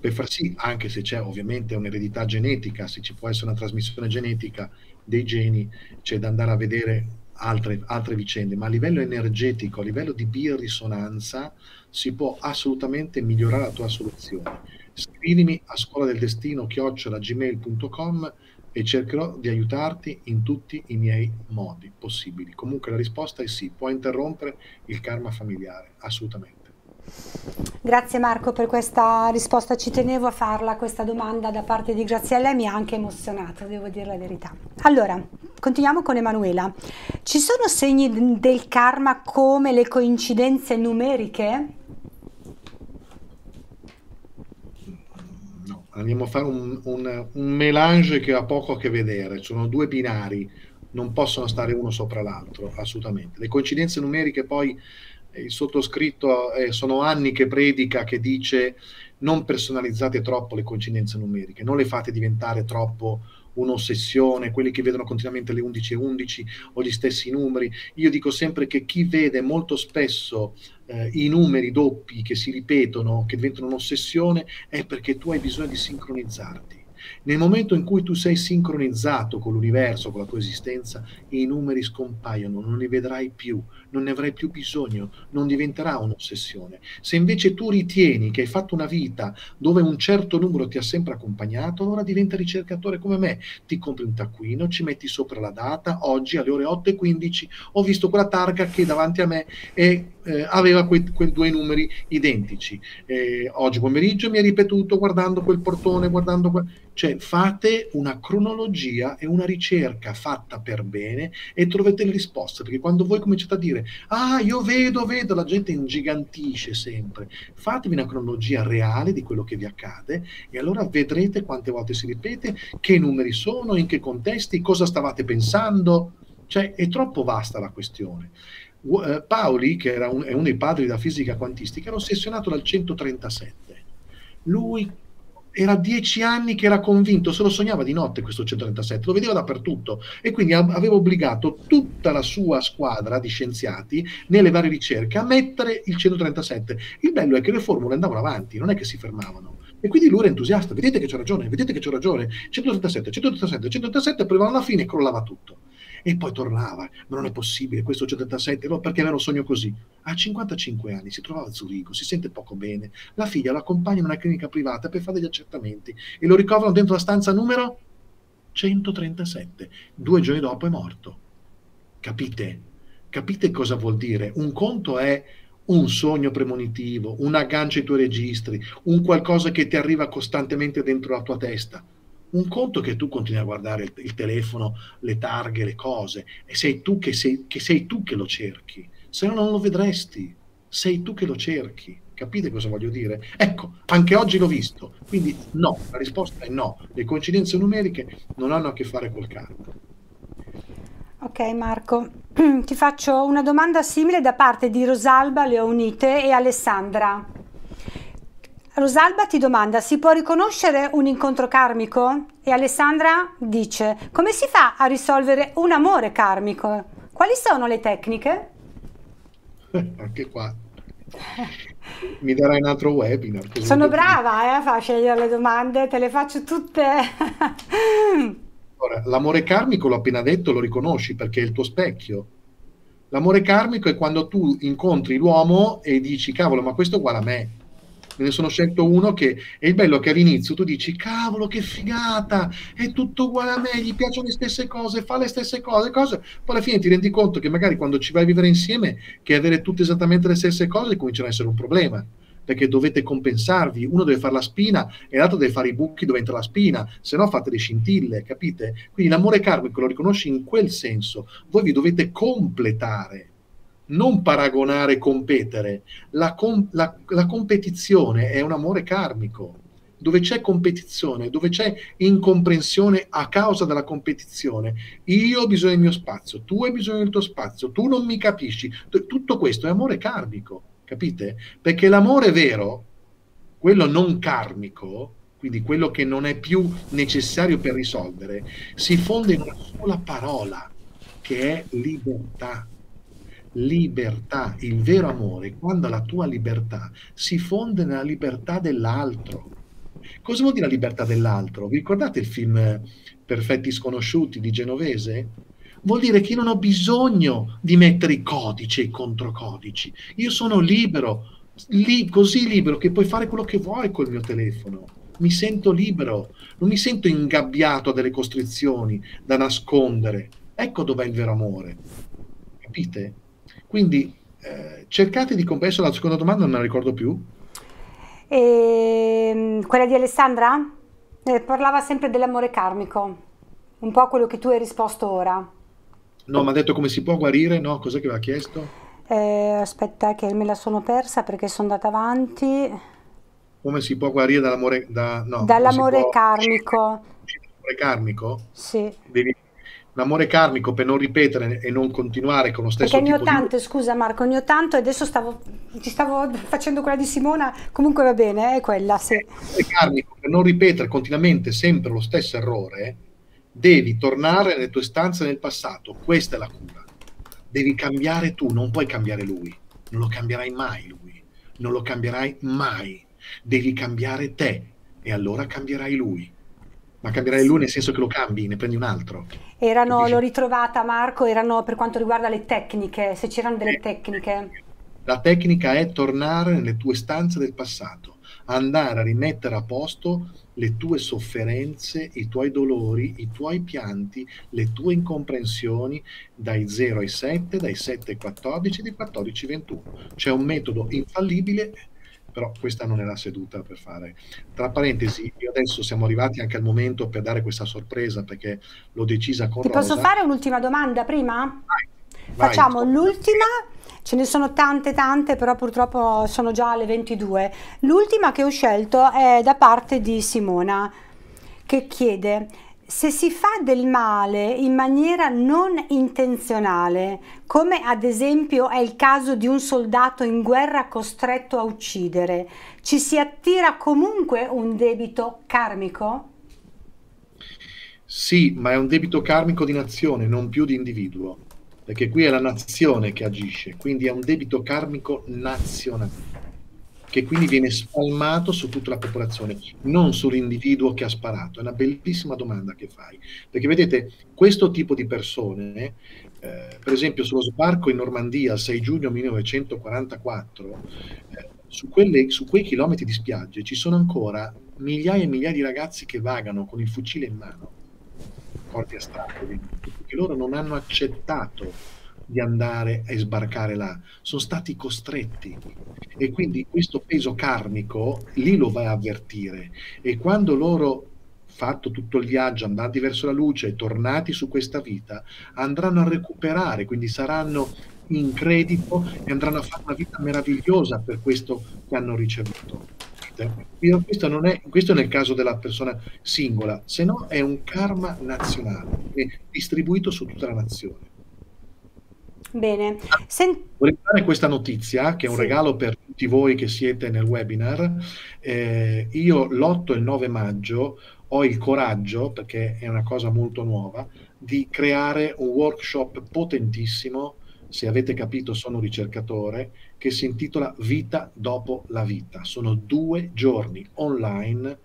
Speaker 2: per far sì, anche se c'è ovviamente un'eredità genetica, se ci può essere una trasmissione genetica dei geni, c'è da andare a vedere altre, altre vicende, ma a livello energetico, a livello di biorisonanza, si può assolutamente migliorare la tua soluzione. Scrivimi a scuola del destino chiocciolagmail.com e cercherò di aiutarti in tutti i miei modi possibili. Comunque la risposta è sì, può interrompere il karma familiare, assolutamente.
Speaker 1: Grazie Marco per questa risposta, ci tenevo a farla questa domanda da parte di Graziella e mi ha anche emozionato, devo dire la verità. Allora, continuiamo con Emanuela. Ci sono segni del karma come le coincidenze numeriche?
Speaker 2: andiamo a fare un, un, un melange che ha poco a che vedere, sono due binari, non possono stare uno sopra l'altro, assolutamente. Le coincidenze numeriche poi il sottoscritto eh, sono anni che predica, che dice non personalizzate troppo le coincidenze numeriche, non le fate diventare troppo un'ossessione, quelli che vedono continuamente le 11 e 11 o gli stessi numeri. Io dico sempre che chi vede molto spesso eh, i numeri doppi che si ripetono, che diventano un'ossessione, è perché tu hai bisogno di sincronizzarti. Nel momento in cui tu sei sincronizzato con l'universo, con la tua esistenza, i numeri scompaiono, non li vedrai più, non ne avrai più bisogno, non diventerà un'ossessione. Se invece tu ritieni che hai fatto una vita dove un certo numero ti ha sempre accompagnato, allora diventa ricercatore come me. Ti compri un taccuino, ci metti sopra la data, oggi alle ore 8.15 ho visto quella targa che davanti a me è, eh, aveva quei, quei, due numeri identici. Eh, oggi pomeriggio mi ha ripetuto guardando quel portone, guardando quel cioè fate una cronologia e una ricerca fatta per bene e trovate le risposte, perché quando voi cominciate a dire ah io vedo, vedo, la gente ingigantisce sempre, fatevi una cronologia reale di quello che vi accade e allora vedrete quante volte si ripete, che numeri sono, in che contesti, cosa stavate pensando, cioè è troppo vasta la questione. Uh, Paoli, che era un, è uno dei padri della fisica quantistica, era ossessionato dal 137. Lui era dieci anni che era convinto, se lo sognava di notte questo 137, lo vedeva dappertutto e quindi aveva obbligato tutta la sua squadra di scienziati nelle varie ricerche a mettere il 137. Il bello è che le formule andavano avanti, non è che si fermavano. E quindi lui era entusiasta, vedete che c'ho ragione, vedete che c'ho ragione, 137, 137, 137, poi alla fine crollava tutto e poi tornava, ma non è possibile, questo 77, no, perché aveva un sogno così. A 55 anni si trovava a Zurigo, si sente poco bene, la figlia lo accompagna in una clinica privata per fare degli accertamenti e lo ricoverano dentro la stanza numero 137. Due giorni dopo è morto. Capite? Capite cosa vuol dire? Un conto è un sogno premonitivo, un aggancio ai tuoi registri, un qualcosa che ti arriva costantemente dentro la tua testa un conto che tu continui a guardare il, il telefono, le targhe, le cose, e sei tu che sei, che sei tu che lo cerchi, se no non lo vedresti, sei tu che lo cerchi. Capite cosa voglio dire? Ecco, anche oggi l'ho visto, quindi no, la risposta è no, le coincidenze numeriche non hanno a che fare col karma.
Speaker 1: Ok Marco, [CLEARS THROAT] ti faccio una domanda simile da parte di Rosalba Leonite e Alessandra. Rosalba ti domanda, si può riconoscere un incontro karmico? E Alessandra dice, come si fa a risolvere un amore karmico? Quali sono le tecniche? [LAUGHS]
Speaker 2: Anche qua. Mi darai un altro webinar.
Speaker 1: Sono brava eh, a scegliere le domande, te le faccio tutte.
Speaker 2: Ora, l'amore karmico, l'ho appena detto, lo riconosci perché è il tuo specchio. L'amore karmico è quando tu incontri l'uomo e dici, cavolo, ma questo è uguale a me me ne sono scelto uno che è il bello che all'inizio tu dici cavolo che figata, è tutto uguale a me, gli piacciono le stesse cose, fa le stesse cose, cose. poi alla fine ti rendi conto che magari quando ci vai a vivere insieme che avere tutte esattamente le stesse cose comincia ad essere un problema perché dovete compensarvi, uno deve fare la spina e l'altro deve fare i buchi dove entra la spina, se no fate le scintille, capite? Quindi l'amore karmico lo riconosci in quel senso, voi vi dovete completare, non paragonare, competere. La, com- la, la competizione è un amore karmico dove c'è competizione, dove c'è incomprensione a causa della competizione. Io ho bisogno del mio spazio, tu hai bisogno del tuo spazio, tu non mi capisci. Tutto questo è amore karmico, capite? Perché l'amore vero, quello non karmico, quindi quello che non è più necessario per risolvere, si fonde in una sola parola, che è libertà libertà, il vero amore, quando la tua libertà si fonde nella libertà dell'altro. Cosa vuol dire la libertà dell'altro? Vi ricordate il film Perfetti sconosciuti di Genovese? Vuol dire che io non ho bisogno di mettere i codici e i controcodici. Io sono libero, li, così libero che puoi fare quello che vuoi col mio telefono. Mi sento libero, non mi sento ingabbiato a delle costrizioni da nascondere. Ecco dov'è il vero amore. Capite? Quindi eh, cercate di compresso la seconda domanda, non la ricordo più.
Speaker 1: E, ehm, quella di Alessandra? Eh, parlava sempre dell'amore karmico, un po' quello che tu hai risposto ora.
Speaker 2: No, mi ha detto come si può guarire, no? Cos'è che aveva chiesto?
Speaker 1: Eh, aspetta che me la sono persa perché sono andata avanti.
Speaker 2: Come si può guarire dall'amore, da, no,
Speaker 1: dall'amore karmico?
Speaker 2: Dall'amore karmico?
Speaker 1: Sì.
Speaker 2: Devi un amore karmico per non ripetere e non continuare con lo stesso
Speaker 1: Perché ne
Speaker 2: ho
Speaker 1: tante,
Speaker 2: di...
Speaker 1: scusa Marco, ne ho tanto e adesso stavo, ti stavo [LAUGHS] facendo quella di Simona, comunque va bene, è quella, sì.
Speaker 2: Amore karmico per non ripetere continuamente sempre lo stesso errore, devi tornare nelle tue stanze nel passato, questa è la cura. Devi cambiare tu, non puoi cambiare lui, non lo cambierai mai lui, non lo cambierai mai, devi cambiare te e allora cambierai lui ma cambierai lui nel senso che lo cambi, ne prendi un altro.
Speaker 1: Erano, l'ho ritrovata Marco, erano per quanto riguarda le tecniche, se c'erano delle tecniche.
Speaker 2: La tecnica è tornare nelle tue stanze del passato, andare a rimettere a posto le tue sofferenze, i tuoi dolori, i tuoi pianti, le tue incomprensioni dai 0 ai 7, dai 7 ai 14, dai 14 ai 21. C'è un metodo infallibile però questa non è la seduta per fare. Tra parentesi, io adesso siamo arrivati anche al momento per dare questa sorpresa perché l'ho decisa con
Speaker 1: Ti
Speaker 2: Rosa.
Speaker 1: posso fare un'ultima domanda prima?
Speaker 2: Vai,
Speaker 1: Facciamo l'ultima, ce ne sono tante tante, però purtroppo sono già alle 22. L'ultima che ho scelto è da parte di Simona che chiede se si fa del male in maniera non intenzionale, come ad esempio è il caso di un soldato in guerra costretto a uccidere, ci si attira comunque un debito karmico?
Speaker 2: Sì, ma è un debito karmico di nazione, non più di individuo, perché qui è la nazione che agisce, quindi è un debito karmico nazionale che quindi viene spalmato su tutta la popolazione, non sull'individuo che ha sparato. È una bellissima domanda che fai, perché vedete, questo tipo di persone, eh, per esempio sullo sbarco in Normandia il 6 giugno 1944, eh, su, quelle, su quei chilometri di spiagge ci sono ancora migliaia e migliaia di ragazzi che vagano con il fucile in mano, corti a strappo, perché loro non hanno accettato di andare e sbarcare là, sono stati costretti e quindi questo peso karmico lì lo vai a avvertire e quando loro fatto tutto il viaggio, andati verso la luce, tornati su questa vita, andranno a recuperare, quindi saranno in credito e andranno a fare una vita meravigliosa per questo che hanno ricevuto. Questo, non è, questo è nel caso della persona singola, se no è un karma nazionale, distribuito su tutta la nazione.
Speaker 1: Bene. Sen-
Speaker 2: Vorrei dare questa notizia, che è un sì. regalo per tutti voi che siete nel webinar. Eh, io l'8 e il 9 maggio ho il coraggio, perché è una cosa molto nuova, di creare un workshop potentissimo, se avete capito sono ricercatore, che si intitola Vita dopo la vita. Sono due giorni online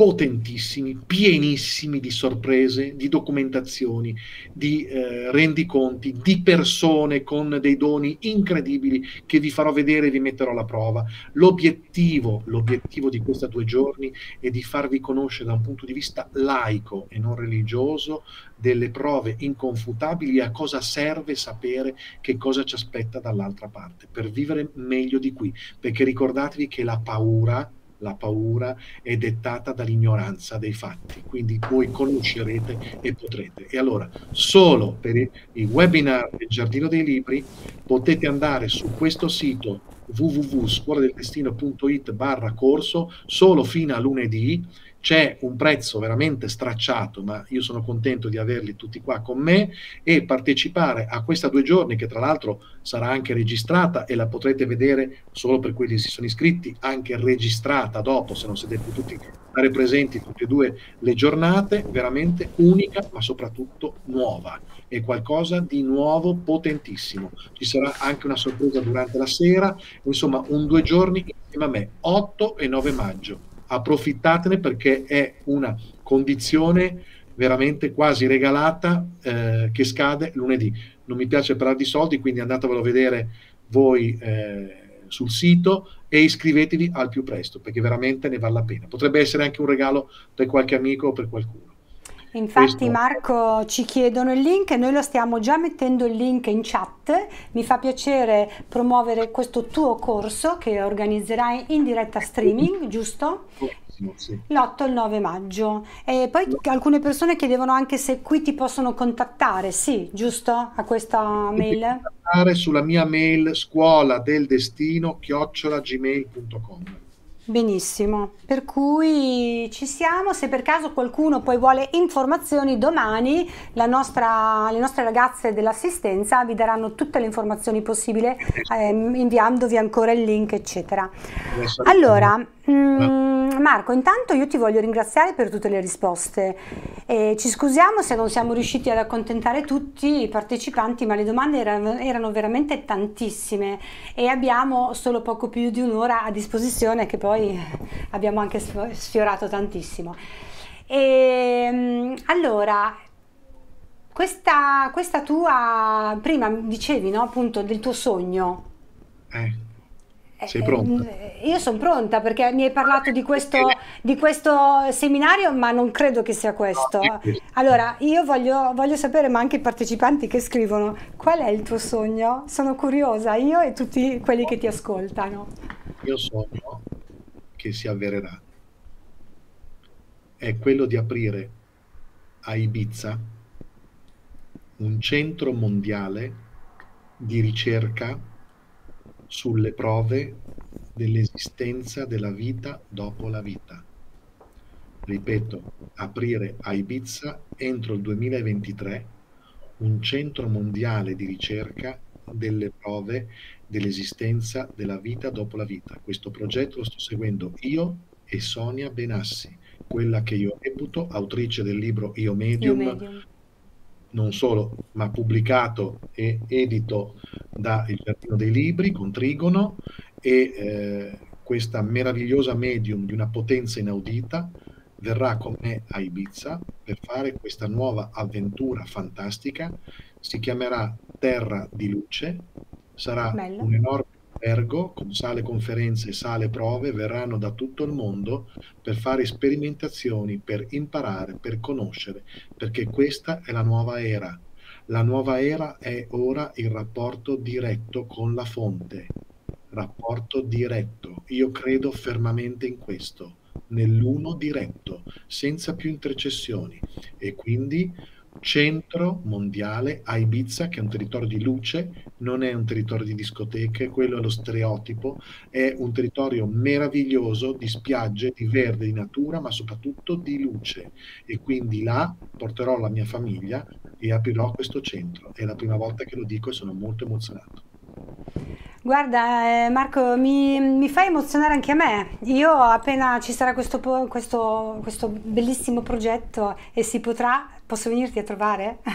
Speaker 2: potentissimi, pienissimi di sorprese, di documentazioni, di eh, rendiconti, di persone con dei doni incredibili che vi farò vedere e vi metterò alla prova. L'obiettivo, l'obiettivo di questi due giorni è di farvi conoscere da un punto di vista laico e non religioso delle prove inconfutabili a cosa serve sapere che cosa ci aspetta dall'altra parte per vivere meglio di qui, perché ricordatevi che la paura la paura è dettata dall'ignoranza dei fatti, quindi voi conoscerete e potrete. E allora, solo per i webinar del Giardino dei Libri potete andare su questo sito www.scuoladeldestino.it barra corso solo fino a lunedì c'è un prezzo veramente stracciato, ma io sono contento di averli tutti qua con me e partecipare a questa due giorni che tra l'altro sarà anche registrata e la potrete vedere solo per quelli che si sono iscritti, anche registrata dopo, se non siete potuti stare presenti tutte e due le giornate, veramente unica ma soprattutto nuova. È qualcosa di nuovo potentissimo. Ci sarà anche una sorpresa durante la sera, insomma un due giorni insieme a me, 8 e 9 maggio approfittatene perché è una condizione veramente quasi regalata eh, che scade lunedì. Non mi piace parlare di soldi, quindi andatevelo a vedere voi eh, sul sito e iscrivetevi al più presto perché veramente ne vale la pena. Potrebbe essere anche un regalo per qualche amico o per qualcuno.
Speaker 1: Infatti Questo... Marco ci chiedono il link e noi lo stiamo già mettendo il link in chat. Mi fa piacere promuovere questo tuo corso che organizzerai in diretta streaming, giusto? Sì. L'8 e il 9 maggio. E poi alcune persone chiedevano anche se qui ti possono contattare, sì, giusto? A questa mail?
Speaker 2: Sulla mia mail scuola del destino chiocciolagmail.com
Speaker 1: Benissimo, per cui ci siamo, se per caso qualcuno poi vuole informazioni domani nostra, le nostre ragazze dell'assistenza vi daranno tutte le informazioni possibili eh, inviandovi ancora il link eccetera. Allora, mh, mm, Marco, intanto io ti voglio ringraziare per tutte le risposte. Eh, ci scusiamo se non siamo riusciti ad accontentare tutti i partecipanti, ma le domande erano, erano veramente tantissime e abbiamo solo poco più di un'ora a disposizione che poi abbiamo anche sfiorato tantissimo. E, ehm, allora, questa, questa, tua, prima dicevi no, appunto del tuo sogno.
Speaker 2: Eh. Sei pronta?
Speaker 1: Eh, io sono pronta perché mi hai parlato di questo, di questo, seminario, ma non credo che sia questo. Allora, io voglio, voglio, sapere, ma anche i partecipanti che scrivono, qual è il tuo sogno? Sono curiosa, io e tutti quelli che ti ascoltano.
Speaker 2: Io sogno che si avvererà è quello di aprire a Ibiza un centro mondiale di ricerca sulle prove dell'esistenza della vita dopo la vita. Ripeto, aprire a Ibiza entro il 2023 un centro mondiale di ricerca delle prove dell'esistenza della vita dopo la vita. Questo progetto lo sto seguendo io e Sonia Benassi, quella che io reputo autrice del libro Io Medium, io Medium. Non solo, ma pubblicato e edito da Il Giardino dei Libri con Trigono e eh, questa meravigliosa medium di una potenza inaudita verrà con me a Ibiza per fare questa nuova avventura fantastica. Si chiamerà Terra di Luce Sarà Bello. un enorme albergo con sale conferenze sale prove, verranno da tutto il mondo per fare sperimentazioni, per imparare, per conoscere, perché questa è la nuova era. La nuova era è ora il rapporto diretto con la fonte. Rapporto diretto. Io credo fermamente in questo, nell'uno diretto, senza più intercessioni. E quindi centro mondiale a Ibiza, che è un territorio di luce, non è un territorio di discoteche, quello è lo stereotipo, è un territorio meraviglioso di spiagge, di verde, di natura, ma soprattutto di luce. E quindi là porterò la mia famiglia e aprirò questo centro. È la prima volta che lo dico e sono molto emozionato.
Speaker 1: Guarda, eh, Marco, mi, mi, fai emozionare anche a me. Io appena ci sarà questo, questo, questo bellissimo progetto e si potrà, posso venirti a trovare? [LAUGHS]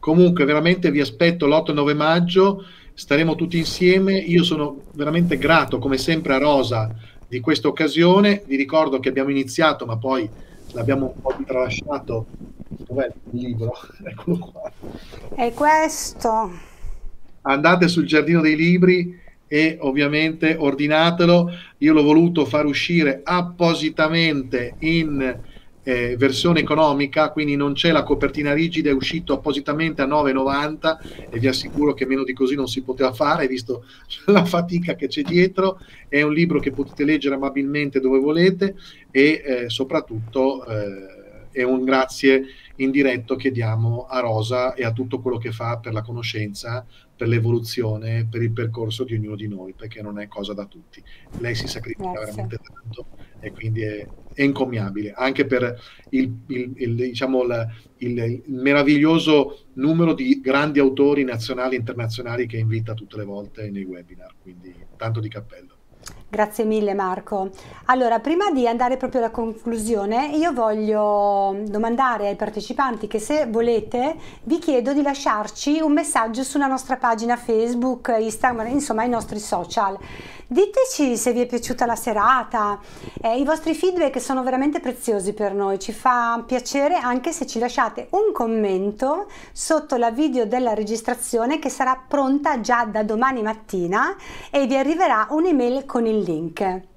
Speaker 2: Comunque, veramente vi aspetto l'8 e 9 maggio, staremo tutti insieme. Io sono veramente grato, come sempre, a Rosa di questa occasione. Vi ricordo che abbiamo iniziato, ma poi l'abbiamo un po' tralasciato Dov'è il libro? [LAUGHS] Eccolo qua.
Speaker 1: È questo.
Speaker 2: Andate sul giardino dei libri e ovviamente ordinatelo. Io l'ho voluto far uscire appositamente in eh, versione economica, quindi non c'è la copertina rigida, è uscito appositamente a 9,90 e vi assicuro che meno di così non si poteva fare, visto [LAUGHS] la fatica che c'è dietro. È un libro che potete leggere amabilmente dove volete e eh, soprattutto eh, è un grazie in diretto che diamo a Rosa e a tutto quello che fa per la conoscenza, per l'evoluzione, per il percorso di ognuno di noi, perché non è cosa da tutti. Lei si sacrifica Grazie. veramente tanto e quindi è, è incommiabile, anche per il, il, il, diciamo, il, meraviglioso numero di grandi autori nazionali e internazionali che invita tutte le volte nei webinar, quindi tanto di cappello.
Speaker 1: Grazie mille Marco. Allora, prima di andare proprio alla conclusione, io voglio domandare ai partecipanti che se volete vi chiedo di lasciarci un messaggio sulla nostra pagina Facebook, Instagram, insomma i nostri social. Diteci se vi è piaciuta la serata, eh, i vostri feedback sono veramente preziosi per noi, ci fa piacere anche se ci lasciate un commento sotto la video della registrazione che sarà pronta già da domani mattina e vi arriverà un'email con il link.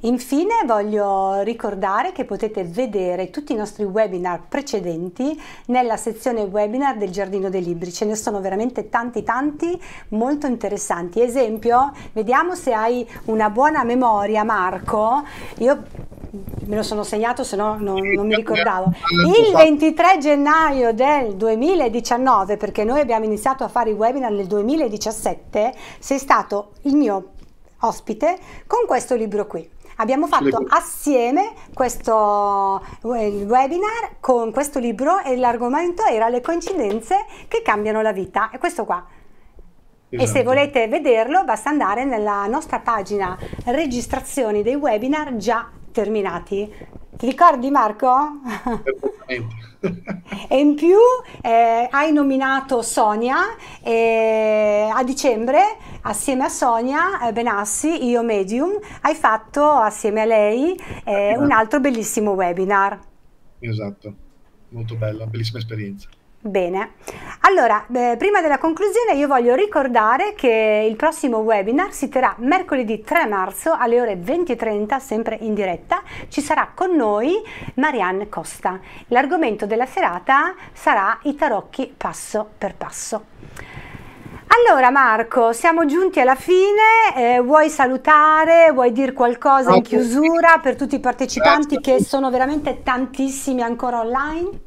Speaker 1: Infine voglio ricordare che potete vedere tutti i nostri webinar precedenti nella sezione webinar del Giardino dei Libri, ce ne sono veramente tanti tanti molto interessanti. Esempio, vediamo se hai una buona memoria Marco, io me lo sono segnato, se no non, non mi ricordavo. Il 23 gennaio del 2019, perché noi abbiamo iniziato a fare i webinar nel 2017, sei stato il mio ospite con questo libro qui. Abbiamo fatto assieme questo webinar con questo libro e l'argomento era le coincidenze che cambiano la vita. E questo qua. Esatto. E se esatto. volete vederlo basta andare nella nostra pagina registrazioni dei webinar già terminati. Ti ricordi Marco? [LAUGHS] e in più eh, hai nominato Sonia e a dicembre assieme a Sonia eh, Benassi, io medium, hai fatto assieme a lei eh, un altro bellissimo webinar.
Speaker 2: Esatto, molto bello, bellissima esperienza.
Speaker 1: Bene, allora eh, prima della conclusione io voglio ricordare che il prossimo webinar si terrà mercoledì 3 marzo alle ore 20.30 sempre in diretta, ci sarà con noi Marianne Costa. L'argomento della serata sarà i tarocchi passo per passo. Allora Marco, siamo giunti alla fine, eh, vuoi salutare, vuoi dire qualcosa in chiusura per tutti i partecipanti che sono veramente tantissimi ancora online?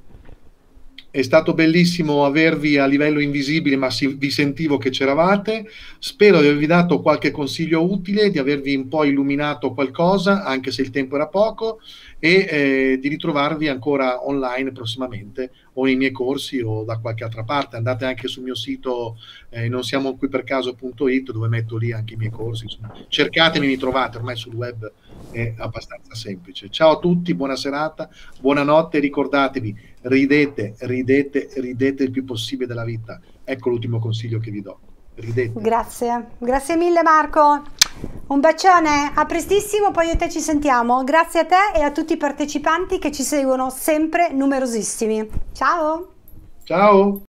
Speaker 2: È stato bellissimo avervi a livello invisibile, ma si, vi sentivo che c'eravate. Spero di avervi dato qualche consiglio utile, di avervi un po' illuminato qualcosa, anche se il tempo era poco, e eh, di ritrovarvi ancora online prossimamente o nei miei corsi o da qualche altra parte. Andate anche sul mio sito eh, non siamo qui per caso.it dove metto lì anche i miei corsi. Insomma. Cercatemi, mi trovate, ormai sul web è abbastanza semplice. Ciao a tutti, buona serata, buonanotte, ricordatevi ridete, ridete, ridete il più possibile della vita. Ecco l'ultimo consiglio che vi do. Ridete.
Speaker 1: Grazie, grazie mille Marco. Un bacione, a prestissimo, poi io e te ci sentiamo. Grazie a te e a tutti i partecipanti che ci seguono sempre numerosissimi. Ciao.
Speaker 2: Ciao.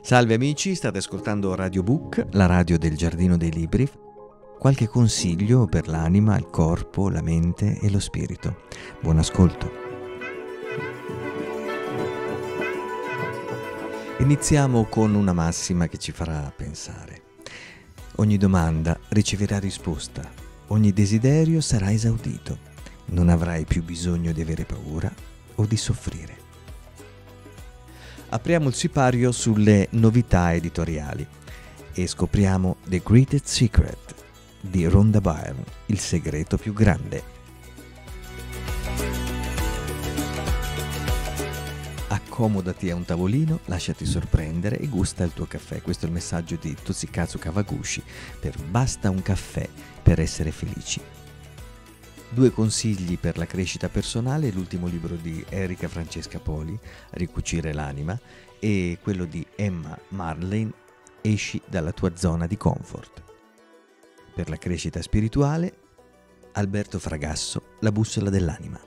Speaker 3: Salve amici, state ascoltando Radio Book, la radio del Giardino dei Libri. Qualche consiglio per l'anima, il corpo, la mente e lo spirito. Buon ascolto. Iniziamo con una massima che ci farà pensare. Ogni domanda riceverà risposta, ogni desiderio sarà esaudito. Non avrai più bisogno di avere paura o di soffrire apriamo il sipario sulle novità editoriali e scopriamo The Greatest Secret di Rhonda Byrne, il segreto più grande. Accomodati a un tavolino, lasciati sorprendere e gusta il tuo caffè. Questo è il messaggio di Toshikazu Kawaguchi per Basta un caffè per essere felici. Due consigli per la crescita personale, l'ultimo libro di Erika Francesca Poli, Ricucire l'anima, e quello di Emma Marlene, Esci dalla tua zona di comfort. Per la crescita spirituale, Alberto Fragasso, La bussola dell'anima,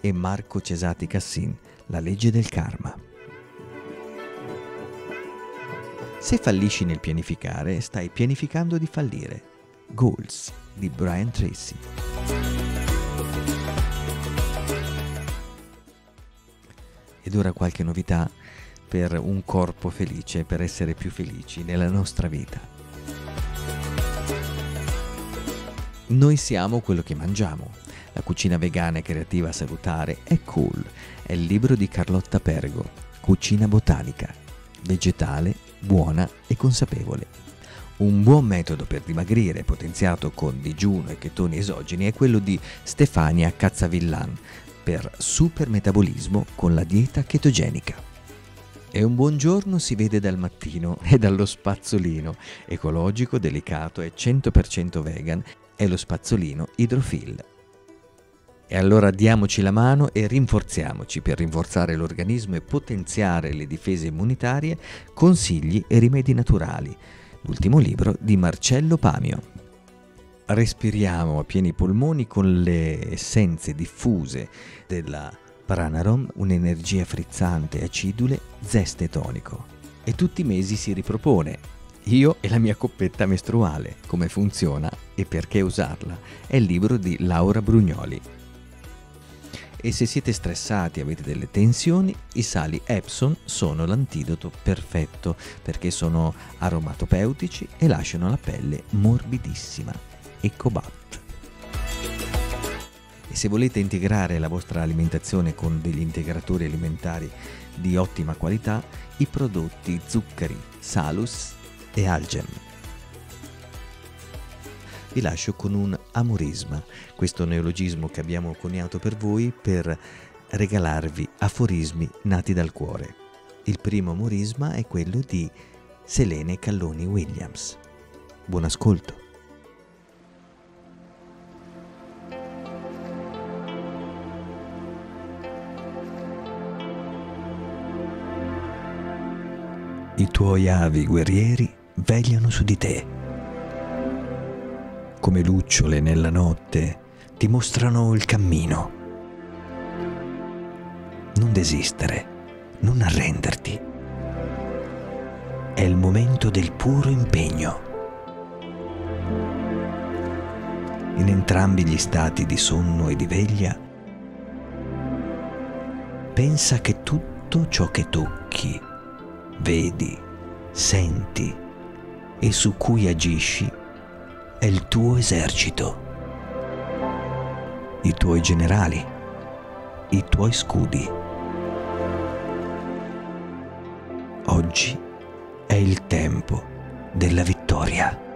Speaker 3: e Marco Cesati Cassin, La legge del karma. Se fallisci nel pianificare, stai pianificando di fallire. Goals di Brian Tracy. Ed ora qualche novità per un corpo felice, per essere più felici nella nostra vita. Noi siamo quello che mangiamo. La cucina vegana e creativa salutare è cool. È il libro di Carlotta Pergo, Cucina botanica, vegetale, buona e consapevole. Un buon metodo per dimagrire, potenziato con digiuno e chetoni esogeni, è quello di Stefania Cazzavillan, per supermetabolismo con la dieta chetogenica. E un buon giorno si vede dal mattino [LAUGHS] e dallo spazzolino, ecologico, delicato e 100% vegan, è lo spazzolino Hydrofill. E allora diamoci la mano e rinforziamoci per rinforzare l'organismo e potenziare le difese immunitarie, consigli e rimedi naturali. L'ultimo libro di Marcello Pamio respiriamo a pieni polmoni con le essenze diffuse della Pranarom, un'energia frizzante, acidule, zeste tonico. E tutti i mesi si ripropone. Io e la mia coppetta mestruale, come funziona e perché usarla, è il libro di Laura Brugnoli. E se siete stressati, avete delle tensioni, i sali Epson sono l'antidoto perfetto perché sono aromatopeutici e lasciano la pelle morbidissima. Ecobat. E se volete integrare la vostra alimentazione con degli integratori alimentari di ottima qualità, i prodotti zuccheri Salus e Algem vi lascio con un amorisma, questo neologismo che abbiamo coniato per voi per regalarvi aforismi nati dal cuore. Il primo amorisma è quello di Selene Calloni Williams. Buon ascolto. Tuoi avi guerrieri vegliano su di te come lucciole nella notte, ti mostrano il cammino. Non desistere, non arrenderti. È il momento del puro impegno. In entrambi gli stati di sonno e di veglia, pensa che tutto ciò che tocchi, vedi, senti e su cui agisci è il tuo esercito, i tuoi generali, i tuoi scudi. Oggi è il tempo della vittoria.